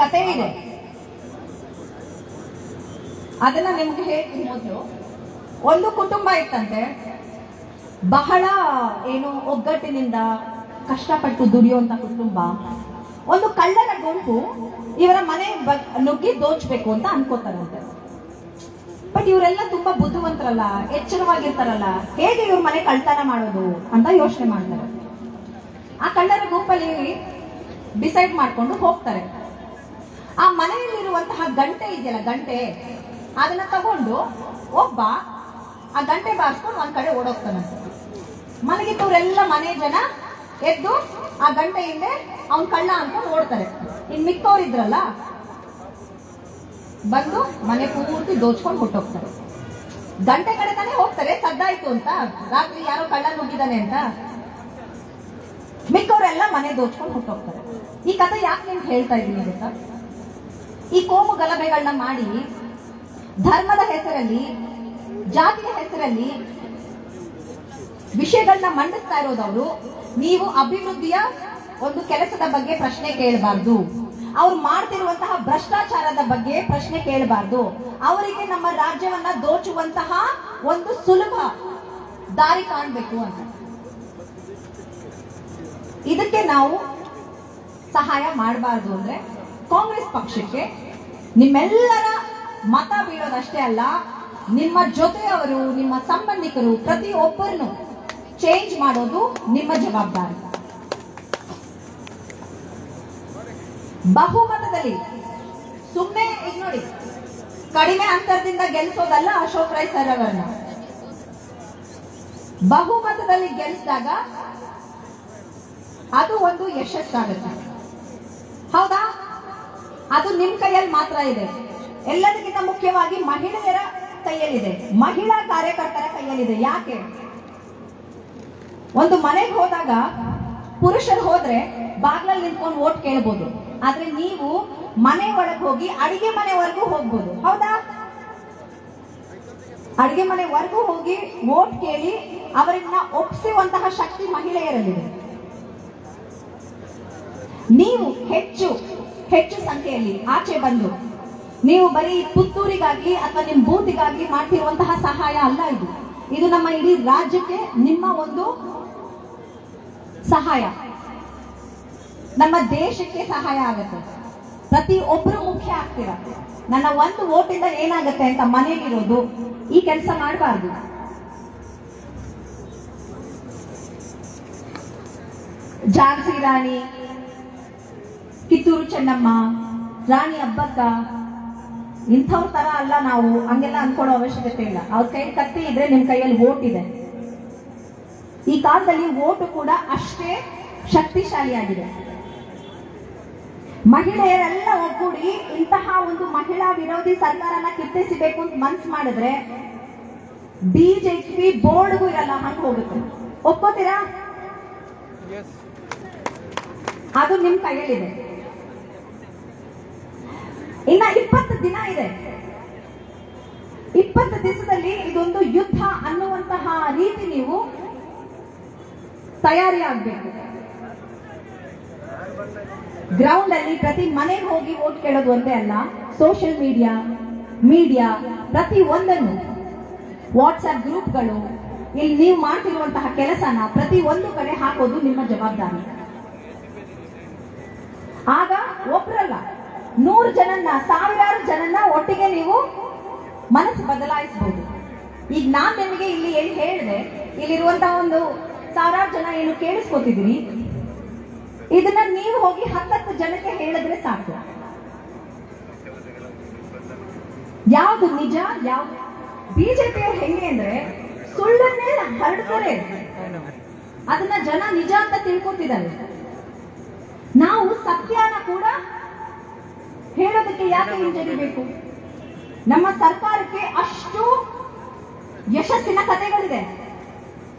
ಕತೆ ಇದೆ. ಅದನ್ನ ನಿಮ್ಗೆ ಹೇಳ್ತೀನಿ ಮೊದಲು ಒಂದು ಕುಟುಂಬ ಇತ್ತಂತೆ. ಬಹಳ ಏನು ಒಗ್ಗಟ್ಟಿನಿಂದ ಕಷ್ಟಪಟ್ಟು ದುಡಿಯುವಂತ ಕುಟುಂಬ. ಒಂದು ಕಳ್ಳರ ಗುಂಪು ಇವರ ಮನೆ ನುಗ್ಗಿ ದೋಚಬೇಕು ಅಂತ ಅನ್ಕೋತಾರಂತೆ. ಬಟ್ ಇವರೆಲ್ಲ ತುಂಬಾ ಬುದ್ಧಿವಂತರಲ್ಲ, ಎಚ್ಚರವಾಗಿರ್ತಾರಲ್ಲ, ಹೇಗೆ ಇವ್ರ ಮನೆ ಕಳ್ತನ ಮಾಡೋದು ಅಂತ ಯೋಚನೆ ಮಾಡ್ತಾರೆ. ಆ ಕಳ್ಳರ ಗುಂಪಲ್ಲಿ ಡಿಸೈಡ್ ಮಾಡ್ಕೊಂಡು ಹೋಗ್ತಾರೆ. ಆ ಮನೆಯಲ್ಲಿರುವಂತಹ ಗಂಟೆ ಇದೆಯಲ್ಲ, ಗಂಟೆ, ಅದನ್ನ ತಗೊಂಡು ಒಬ್ಬ ಆ ಗಂಟೆ ಬಾರಿಸ್ಕೊಂಡು ಒಂದ್ ಕಡೆ ಓಡೋಗ್ತಾನಂತೆ ಮಲಗಿದ್ದವರೆಲ್ಲ ಮನೆ ಜನ ಎದ್ದು ಆ ಗಂಟೆ ಹಿಂದೆ ಅವನ್ ಕಳ್ಳ ಅಂತ ಓಡ್ತಾರೆ ಇನ್ ಮಿಕ್ಕವ್ರಿದ್ರಲ್ಲ ಬಂದು ಮನೆ ಪೂರ್ತಿ ದೋಚ್ಕೊಂಡು ಹೊಟ್ಟೋಗ್ತಾರೆ ಗಂಟೆ ಕಡೆ ತಾನೇ ಹೋಗ್ತಾರೆ, ಸದ್ದಾಯ್ತು ಅಂತ. ರಾತ್ರಿ ಯಾರೋ ಕಳ್ಳ ನುಗ್ಗಿದಾನೆ ಅಂತ. ಮಿಕ್ಕವರೆಲ್ಲ ಮನೆ ದೋಚ್ಕೊಂಡು ಹೊಟ್ಟೋಗ್ತಾರೆ ಈ ಕಥೆ ಯಾಕೆ ನಿಮ್ಗೆ ಹೇಳ್ತಾ ಇದ್ದೀನಿ ಗೊತ್ತಾ? ಈ ಕೋಮು ಗಲಭೆಗಳನ್ನ ಮಾಡಿ ಧರ್ಮದ ಹೆಸರಲ್ಲಿ, ಜಾತಿಯ ಹೆಸರಲ್ಲಿ ವಿಷಯಗಳನ್ನ ಮಂಡಿಸ್ತಾ ಇರೋದವರು, ನೀವು ಅಭಿವೃದ್ಧಿಯ ಒಂದು ಕೆಲಸದ ಬಗ್ಗೆ ಪ್ರಶ್ನೆ ಕೇಳಬಾರ್ದು. ಅವ್ರು ಮಾಡ್ತಿರುವಂತಹ ಭ್ರಷ್ಟಾಚಾರದ ಬಗ್ಗೆ ಪ್ರಶ್ನೆ ಕೇಳಬಾರ್ದು. ಅವರಿಗೆ ನಮ್ಮ ರಾಜ್ಯವನ್ನ ದೋಚುವಂತಹ ಒಂದು ಸುಲಭ ದಾರಿ ಕಾಣಬೇಕು ಅಂತ. ಇದಕ್ಕೆ ನಾವು ಸಹಾಯ ಮಾಡಬಾರ್ದು ಅಂದ್ರೆ ಕಾಂಗ್ರೆಸ್ ಪಕ್ಷಕ್ಕೆ ನಿಮ್ಮೆಲ್ಲರ ಮತ ಬೀಳೋದಷ್ಟೇ ಅಲ್ಲ, ನಿಮ್ಮ ಜೊತೆಯವರು, ನಿಮ್ಮ ಸಂಬಂಧಿಕರು ಪ್ರತಿಯೊಬ್ಬರನ್ನು ಚೇಂಜ್ ಮಾಡೋದು ನಿಮ್ಮ ಜವಾಬ್ದಾರಿ. ಬಹುಮತದಲ್ಲಿ ಸುಮ್ಮನೆ ಈಗ ನೋಡಿ, ಕಡಿಮೆ ಅಂತರದಿಂದ ಗೆಲ್ಲಿಸೋದಲ್ಲ ಅಶೋಕ್ ರೈ ಸರ್ ಅವರನ್ನ. ಬಹುಮತದಲ್ಲಿ ಗೆಲ್ಲಿಸಿದಾಗ ಅದು ಒಂದು ಯಶಸ್ಸಾಗುತ್ತೆ. ಹೌದಾ? ಅದು ನಿಮ್ ಕೈಯಲ್ಲಿ ಮಾತ್ರ ಇದೆ. ಎಲ್ಲದಕ್ಕಿಂತ ಮುಖ್ಯವಾಗಿ ಮಹಿಳೆಯರ ಕೈಯಲ್ಲಿದೆ. ಮಹಿಳಾ ಕಾರ್ಯಕರ್ತರ ಕೈಯಲ್ಲಿದೆ. ಯಾಕೆ? ಒಂದು ಮನೆಗೆ ಹೋದಾಗ ಪುರುಷರು ಹೋದ್ರೆ ಬಾಗ್ಲಲ್ಲಿ ನಿಂತ್ಕೊಂಡು ಓಟ್ ಕೇಳ್ಬೋದು. ಆದ್ರೆ ನೀವು ಮನೆ ಒಳಗೆ ಹೋಗಿ ಅಡಿಗೆ ಮನೆವರೆಗೂ ಹೋಗ್ಬೋದು. ಹೌದಾ? ಅಡಿಗೆ ಮನೆವರೆಗೂ ಹೋಗಿ ಓಟ್ ಕೇಳಿ ಅವರನ್ನ ಒಪ್ಪಿಸುವಂತಹ ಶಕ್ತಿ ಮಹಿಳೆಯರಲ್ಲಿದೆ. ನೀವು ಹೆಚ್ಚು ಹೆಚ್ಚು ಸಂಖ್ಯೆಯಲ್ಲಿ ಆಚೆ ಬಂದು, ನೀವು ಬರೀ ಪುತ್ತೂರಿಗಾಗಿ ಅಥವಾ ನಿಮ್ಮ ಬೂತಿಗಾಗಿ ಮಾಡ್ತಿರುವಂತಹ ಸಹಾಯ ಅಲ್ಲ ಇದು. ಇದು ನಮ್ಮ ಇಡೀ ರಾಜ್ಯಕ್ಕೆ ನಿಮ್ಮ ಒಂದು ಸಹಾಯ. ನಮ್ಮ ದೇಶಕ್ಕೆ ಸಹಾಯ ಆಗುತ್ತೆ. ಪ್ರತಿ ಒಬ್ಬರು ಮುಖ್ಯ ಆಗ್ತೀರ? ನನ್ನ ಒಂದು ಓಟಿಂದ ಏನಾಗುತ್ತೆ ಅಂತ ಮನೆಯಲ್ಲಿರೋದು ಈ ಕೆಲಸ ಮಾಡಬಾರ್ದು. ಜಾನ್ಸಿ ರಾಣಿ ಕಿತ್ತೂರು ಚೆನ್ನಮ್ಮ ರಾಣಿ ಹಬ್ಬಕ್ಕ ಇಂಥವ್ರ ತರ ಅಲ್ಲ ನಾವು ಹಂಗೆಲ್ಲ ಅನ್ಕೊಳ್ಳೋ ಅವಶ್ಯಕತೆ ಇಲ್ಲ. ಅವ್ರ ಕೈ ಕತ್ತಿ ಇದ್ರೆ ನಿಮ್ ಕೈಯಲ್ಲಿ ಓಟ್ ಇದೆ. ಈ ಕಾಲದಲ್ಲಿ ಓಟು ಕೂಡ ಅಷ್ಟೇ ಶಕ್ತಿಶಾಲಿಯಾಗಿದೆ. ಮಹಿಳೆಯರೆಲ್ಲ ಒಗ್ಗೂಡಿ ಇಂತಹ ಒಂದು ಮಹಿಳಾ ವಿರೋಧಿ ಸರ್ಕಾರನ ಕಿತ್ತೆಸಿಬೇಕು ಅಂತ ಮನ್ಸ್ ಮಾಡಿದ್ರೆ ಬಿಜೆಪಿ ಬೋರ್ಡ್ಗೂ ಇರಲ್ಲ ಹಂಗ್ ಹೋಗುತ್ತೆ. ಒಪ್ಕೋತೀರಾ? ಅದು ನಿಮ್ ಕೈಯಲ್ಲಿದೆ. ಇನ್ನ ಇಪ್ಪತ್ತು ದಿನ ಇದೆ. ಇಪ್ಪತ್ತು ದಿವಸದಲ್ಲಿ ಇದೊಂದು ಯುದ್ಧ ಅನ್ನುವಂತಹ ರೀತಿ ನೀವು ತಯಾರಿ ಆಗ್ಬೇಕು. ಗ್ರೌಂಡ್ ಅಲ್ಲಿ ಪ್ರತಿ ಮನೆಗೆ ಹೋಗಿ ಓಟ್ ಕೇಳೋದು ಒಂದೇ ಅಲ್ಲ ಸೋಷಿಯಲ್ ಮೀಡಿಯಾ ಮೀಡಿಯಾ ಪ್ರತಿ ಒಂದನ್ನು ವಾಟ್ಸ್ಆಪ್ ಗ್ರೂಪ್ಗಳು ಇಲ್ಲಿ ನೀವು ಮಾಡ್ತಿರುವಂತಹ ಕೆಲಸನ ಪ್ರತಿ ಒಂದು ಕಡೆ ಹಾಕೋದು ನಿಮ್ಮ ಜವಾಬ್ದಾರಿ. ಆಗ ಒಬ್ರಲ್ಲ ನೂರು ಜನನ್ನ, ಸಾವಿರಾರು ಜನನ್ನ ಒಟ್ಟಿಗೆ ನೀವು ಮನಸ್ಸು ಬದಲಾಯಿಸಬಹುದು ಈಗ ನಾನ್ ನಿಮಗೆ ಇಲ್ಲಿ ಏನ್ ಹೇಳಿದೆ ಇಲ್ಲಿರುವಂತಹ ಒಂದು ಸಾವಿರಾರು ಜನ ಏನು ಕೇಳಿಸ್ಕೊತಿದ್ದೀರಿ ಇದನ್ನ ನೀವು ಹೋಗಿ ಹತ್ತತ್ತು ಜನಕ್ಕೆ ಹೇಳಿದ್ರೆ ಸಾಕು. ಯಾವ್ದು ನಿಜ ಯಾವ್ದು ಬಿಜೆಪಿಯವ್ರು ಹೆಂಗೆ ಅಂದ್ರೆ ಸುಳ್ಳನ್ನೇ ಹರಡ್ತಾರೆ. ಅದನ್ನ ಜನ ನಿಜ ಅಂತ ತಿಳ್ಕೊತಿದ್ದಾರೆ. ನಾವು ಸತ್ಯನ ಕೂಡ ಹೇಳೋದಕ್ಕೆ ಯಾಕೆ ಹಿಂಜರಿಬೇಕು? ನಮ್ಮ ಸರ್ಕಾರಕ್ಕೆ ಅಷ್ಟು ಯಶಸ್ಸಿನ ಕಥೆಗಳಿದೆ.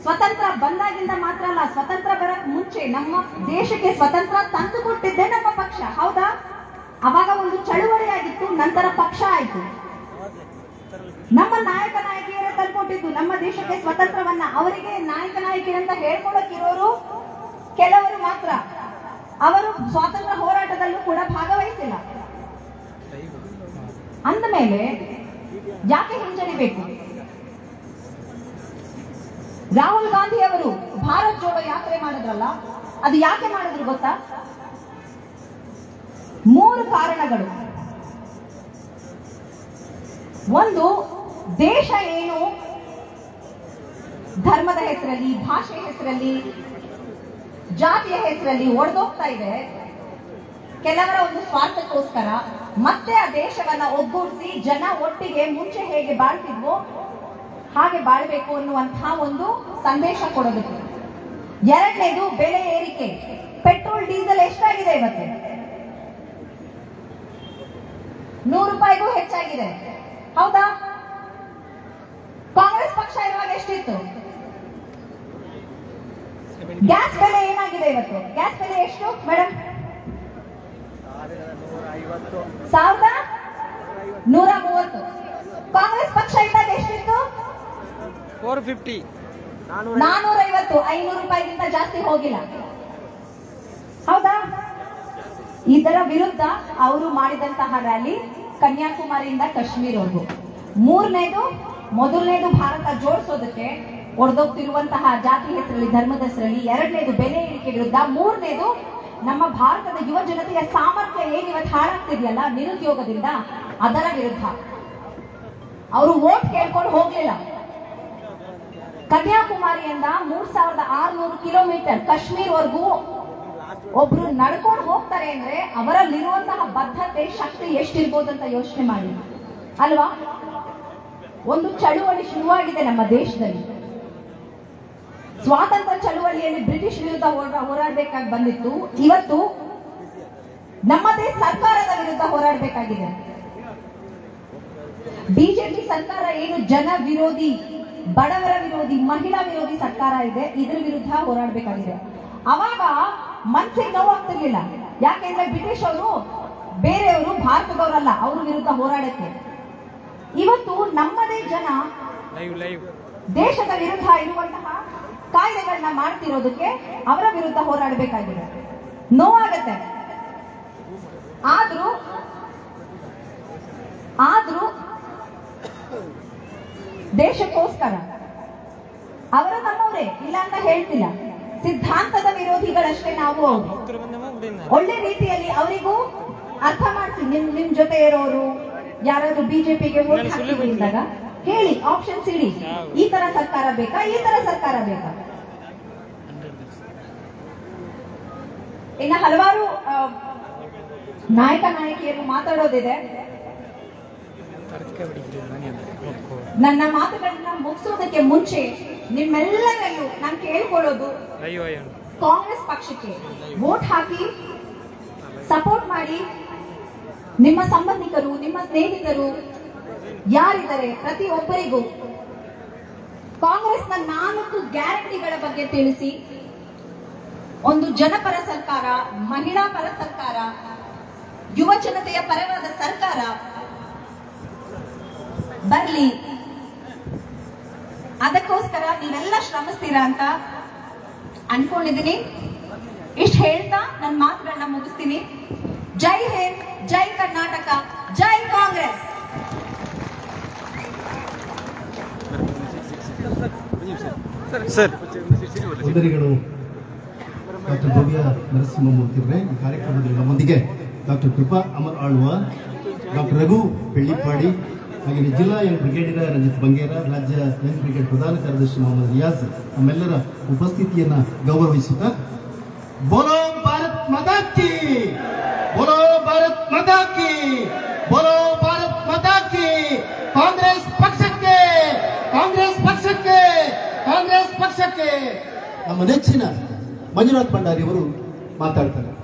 ಸ್ವತಂತ್ರ ಬಂದಾಗಿಂದ ಮಾತ್ರ ಅಲ್ಲ, ಸ್ವತಂತ್ರ ಬರಕ್ ಮುಂಚೆ ನಮ್ಮ ದೇಶಕ್ಕೆ ಸ್ವತಂತ್ರ ತಂದು ಕೊಟ್ಟಿದ್ದೆ ನಮ್ಮ ಪಕ್ಷ, ಹೌದಾ? ಅವಾಗ ಒಂದು ಚಳುವಳಿಯಾಗಿತ್ತು, ನಂತರ ಪಕ್ಷ ಆಯ್ತು. ನಮ್ಮ ನಾಯಕ ನಾಯಕಿಯರೇ ತಂದುಕೊಟ್ಟಿದ್ದು, ನಮ್ಮ ದೇಶಕ್ಕೆ ಸ್ವತಂತ್ರವನ್ನ ಅವರಿಗೆ ನಾಯಕ ನಾಯಕಿಯರಂತ ಹೇಳ್ಕೊಳಕ್ಕಿರೋರು ಕೆಲವರು ಮಾತ್ರ. ಅವರು ಸ್ವಾತಂತ್ರ್ಯ ಹೋರಾಟದಲ್ಲೂ ಕೂಡ ಭಾಗವಹಿಸಿಲ್ಲ. ಅಂದ ಮೇಲೆ ಯಾಕೆ ಹಿಂಜರಿಬೇಕು ರಾಹುಲ್ ಗಾಂಧಿ ಅವರು ಭಾರತ್ ಜೋಡೋ ಯಾತ್ರೆ ಮಾಡಿದ್ರಲ್ಲ, ಅದು ಯಾಕೆ ಮಾಡಿದ್ರು ಗೊತ್ತಾ? ಮೂರು ಕಾರಣಗಳು. ಒಂದು, ದೇಶ ಏನು ಧರ್ಮದ ಹೆಸರಲ್ಲಿ ಭಾಷೆ ಹೆಸರಲ್ಲಿ, ಜಾತಿಯ ಹೆಸರಲ್ಲಿ ಒಡೆದೋಗ್ತಾ ಇದೆ ಕೆಲವರ ಒಂದು ಸ್ವಾರ್ಥಕ್ಕೋಸ್ಕರ ಮತ್ತೆ ಆ ದೇಶವನ್ನ ಒಗ್ಗೂಡಿಸಿ ಜನ ಒಟ್ಟಿಗೆ ಮುಂಚೆ ಹೇಗೆ ಬಾಳ್ತಿದ್ವೋ ಹಾಗೆ ಬಾಳ್ಬೇಕು ಅನ್ನುವಂತಹ ಒಂದು ಸಂದೇಶ ಕೊಡೋದಕ್ಕೆ. ಎರಡನೇದು ಬೆಲೆ ಏರಿಕೆ. ಪೆಟ್ರೋಲ್, ಡೀಸೆಲ್ ಎಷ್ಟಾಗಿದೆ ಇವತ್ತು? ನೂರು ರೂಪಾಯಿಗೂ ಹೆಚ್ಚಾಗಿದೆ. ಹೌದಾ? ಕಾಂಗ್ರೆಸ್ ಪಕ್ಷ ಇರುವಾಗ ಎಷ್ಟಿತ್ತು? ಗ್ಯಾಸ್ ಬೆಲೆ ಏನಾಗಿದೆ ಇವತ್ತು? ಗ್ಯಾಸ್ ಬೆಲೆ ಎಷ್ಟು ಮೇಡಮ್ ಸಾವಿರದ ನೂರ ಮೂವತ್ತು ಕಾಂಗ್ರೆಸ್ ಪಕ್ಷ ಇದ್ದಾಗ ಎಷ್ಟಿತ್ತು? ಫೋರ್ ಫಿಫ್ಟಿ ನಾನೂರ ಐವತ್ತು ಐನೂರು ರೂಪಾಯಿಗಿಂತ ಜಾಸ್ತಿ ಹೋಗಿಲ್ಲ. ಹೌದಾ? ಇದರ ವಿರುದ್ಧ ಅವರು ಮಾಡಿದಂತಹ ರ್ಯಾಲಿ ಕನ್ಯಾಕುಮಾರಿಯಿಂದ ಕಾಶ್ಮೀರವರೆಗೂ. ಮೂರನೇದು ಮೊದಲನೇದು ಭಾರತ ಜೋಡಿಸೋದಕ್ಕೆ ಒಡೆದೋಗ್ತಿರುವಂತಹ ಜಾತಿ ಹೆಸರಲ್ಲಿ ಧರ್ಮದ ಹೆಸರಲ್ಲಿ ಎರಡನೇದು ಬೆಲೆ ಏರಿಕೆ ವಿರುದ್ಧ ಮೂರನೇದು ನಮ್ಮ ಭಾರತದ ಯುವ ಜನತೆಯ ಸಾಮರ್ಥ್ಯ ಏನ್ ಇವತ್ತು ಹಾಳಾಗ್ತಿದೆಯಲ್ಲ? ನಿರುದ್ಯೋಗದಿಂದ ಅದರ ವಿರುದ್ಧ. ಅವರು ವೋಟ್ ಕೇಳ್ಕೊಂಡು ಹೋಗ್ಲಿಲ್ಲ. ಕನ್ಯಾಕುಮಾರಿಯಿಂದ ಮೂರ್ ಸಾವಿರದ ಆರ್ನೂರು ಕಿಲೋಮೀಟರ್ ಕಾಶ್ಮೀರ್ವರೆಗೂ ಒಬ್ರು ನಡ್ಕೊಂಡು ಹೋಗ್ತಾರೆ ಅಂದ್ರೆ ಅವರಲ್ಲಿರುವಂತಹ ಬದ್ಧತೆ, ಶಕ್ತಿ ಎಷ್ಟಿರ್ಬೋದು ಅಂತ ಯೋಚನೆ ಮಾಡಿ. ಅಲ್ವಾ? ಒಂದು ಚಳುವಳಿ ಶುರುವಾಗಿದೆ ನಮ್ಮ ದೇಶದಲ್ಲಿ. ಸ್ವಾತಂತ್ರ್ಯ ಚಳುವಳಿಯಲ್ಲಿ ಬ್ರಿಟಿಷ್ ವಿರುದ್ಧ ಹೋರಾಡಬೇಕಾಗಿ ಬಂದಿತ್ತು. ಇವತ್ತು ನಮ್ಮದೇ ಸರ್ಕಾರದ ವಿರುದ್ಧ ಹೋರಾಡಬೇಕಾಗಿದೆ. ಬಿಜೆಪಿ ಸರ್ಕಾರ ಏನು ಜನ ವಿರೋಧಿ ಬಡವರ ವಿರೋಧಿ ಮಹಿಳಾ ವಿರೋಧಿ ಸರ್ಕಾರ ಇದೆ ಇದ್ರ ವಿರುದ್ಧ ಹೋರಾಡಬೇಕಾಗಿದೆ. ಅವಾಗ ಮನ್ಸಿಗೆ ನೋವಾಗ್ತಿರ್ಲಿಲ್ಲ. ಯಾಕೆಂದ್ರೆ ಬ್ರಿಟಿಷ್ ಅವರು ಬೇರೆಯವರು ಭಾರತದವರಲ್ಲ ಅವ್ರ ವಿರುದ್ಧ ಹೋರಾಡಕ್ಕೆ. ಇವತ್ತು ನಮ್ಮದೇ ಜನ ದೇಶದ ವಿರುದ್ಧ ಇರುವಂತಹ ಕಾಯ್ದೆಗಳನ್ನ ಮಾಡ್ತಿರೋದಕ್ಕೆ ಅವರ ವಿರುದ್ಧ ಹೋರಾಡಬೇಕಾಗಿದೆ. ನೋವಾಗತ್ತೆ. ಆದ್ರೂ ಆದ್ರೂ ದೇಶಕ್ಕೋಸ್ಕರ ಅವರ ನಮ್ಮವರೇ ಇಲ್ಲ ಅಂತ ಹೇಳ್ತಿಲ್ಲ. ಸಿದ್ಧಾಂತದ ವಿರೋಧಿಗಳಷ್ಟೇ ನಾವು ಒಳ್ಳೆ ರೀತಿಯಲ್ಲಿ ಅವರಿಗೂ ಅರ್ಥ ಮಾಡ್ತೀವಿ ನಿಮ್ ನಿಮ್ ಜೊತೆ ಇರೋರು ಯಾರಾದ್ರೂ ಬಿಜೆಪಿಗೆ ಹೋಗಿ ಹಾಕ್ತೀವಿ ಅಂದಾಗ ಹೇಳಿ ಆಪ್ಷನ್ಸ್ ಇಡಿ. ಈ ತರ ಸರ್ಕಾರ ಬೇಕಾ ಈ ತರ ಸರ್ಕಾರ ಬೇಕಾ? ಇನ್ನ ಹಲವಾರು ನಾಯಕ ನಾಯಕಿಯರು ಮಾತಾಡೋದಿದೆ. ನನ್ನ ಮಾತುಗಳನ್ನ ಮುಗಿಸೋದಕ್ಕೆ ಮುಂಚೆ ನಿಮ್ಮೆಲ್ಲರಲ್ಲೂ ನಾನು ಕೇಳ್ಕೊಳ್ಳೋದು ಕಾಂಗ್ರೆಸ್ ಪಕ್ಷಕ್ಕೆ ವೋಟ್ ಹಾಕಿ ಸಪೋರ್ಟ್ ಮಾಡಿ ನಿಮ್ಮ ಸಂಬಂಧಿಕರು ನಿಮ್ಮ ಸ್ನೇಹಿತರು ಯಾರಿದ್ದಾರೆ ಪ್ರತಿಯೊಬ್ಬರಿಗೂ ಕಾಂಗ್ರೆಸ್ನ ನಾಲ್ಕು ಗ್ಯಾರಂಟಿಗಳ ಬಗ್ಗೆ ತಿಳಿಸಿ. ಒಂದು ಜನಪರ ಸರ್ಕಾರ ಮಹಿಳಾ ಪರ ಸರ್ಕಾರ ಯುವ ಜನತೆಯ ಪರವಾದ ಸರ್ಕಾರ ಬರ್ಲಿ. ಅದಕ್ಕೋಸ್ಕರ ನೀವೆಲ್ಲ ಶ್ರಮಿಸ್ತೀರಾ ಅಂತ ಅನ್ಕೊಂಡಿದ್ದೀನಿ. ಇಷ್ಟು ಹೇಳ್ತಾ ನನ್ನ ಮಾತುಗಳನ್ನ ಮುಗಿಸ್ತೀನಿ. ಜೈ ಹಿಂದ್ ಜೈ ಕರ್ನಾಟಕ ಜೈ ಕಾಂಗ್ರೆಸ್. ಸರ್. ಡಾಕ್ಟರ್ ಭವ್ಯ ನರಸಿಂಹಮೂರ್ತಿಯವರೇ ಈ ಕಾರ್ಯಕ್ರಮದಲ್ಲಿ ನಮ್ಮೊಂದಿಗೆ ಡಾಕ್ಟರ್ ಕೃಪಾ ಅಮರ್ ಆಳ್ವ ಡಾಕ್ಟರ್ ರಘು ಬೆಳ್ಳಿಪಾಡಿ ಹಾಗೆ ಜಿಲ್ಲಾ ಯಂಗ್ ಬ್ರಿಗೇಡಿನ ರಂಜಿತ್ ಬಂಗೇರ, ರಾಜ್ಯ ಯಂಗ್ ಬ್ರಿಗೇಡ್ ಪ್ರಧಾನ ಕಾರ್ಯದರ್ಶಿ ಮೊಹಮ್ಮದ್ ರಿಯಾಜ್ ನಮ್ಮೆಲ್ಲರ ಉಪಸ್ಥಿತಿಯನ್ನ ಗೌರವಿಸುತ್ತಾ ಬೋಲೋ ಭಾರತ್ ಮಾತಾ ಕಿ, ಬೋಲೋ ಭಾರತ್ ಮಾತಾ ಕಿ, ಬೋಲೋ ಭಾರತ್ ಮಾತಾ ಕಿ, ಕಾಂಗ್ರೆಸ್ ಪಕ್ಷಕ್ಕೆ ಕಾಂಗ್ರೆಸ್ ಪಕ್ಷಕ್ಕೆ ಕಾಂಗ್ರೆಸ್ ಪಕ್ಷಕ್ಕೆ ನಮ್ಮ ನೆಚ್ಚಿನ ಮಂಜುನಾಥ್ ಭಂಡಾರಿ ಅವರು ಮಾತಾಡ್ತಾರೆ.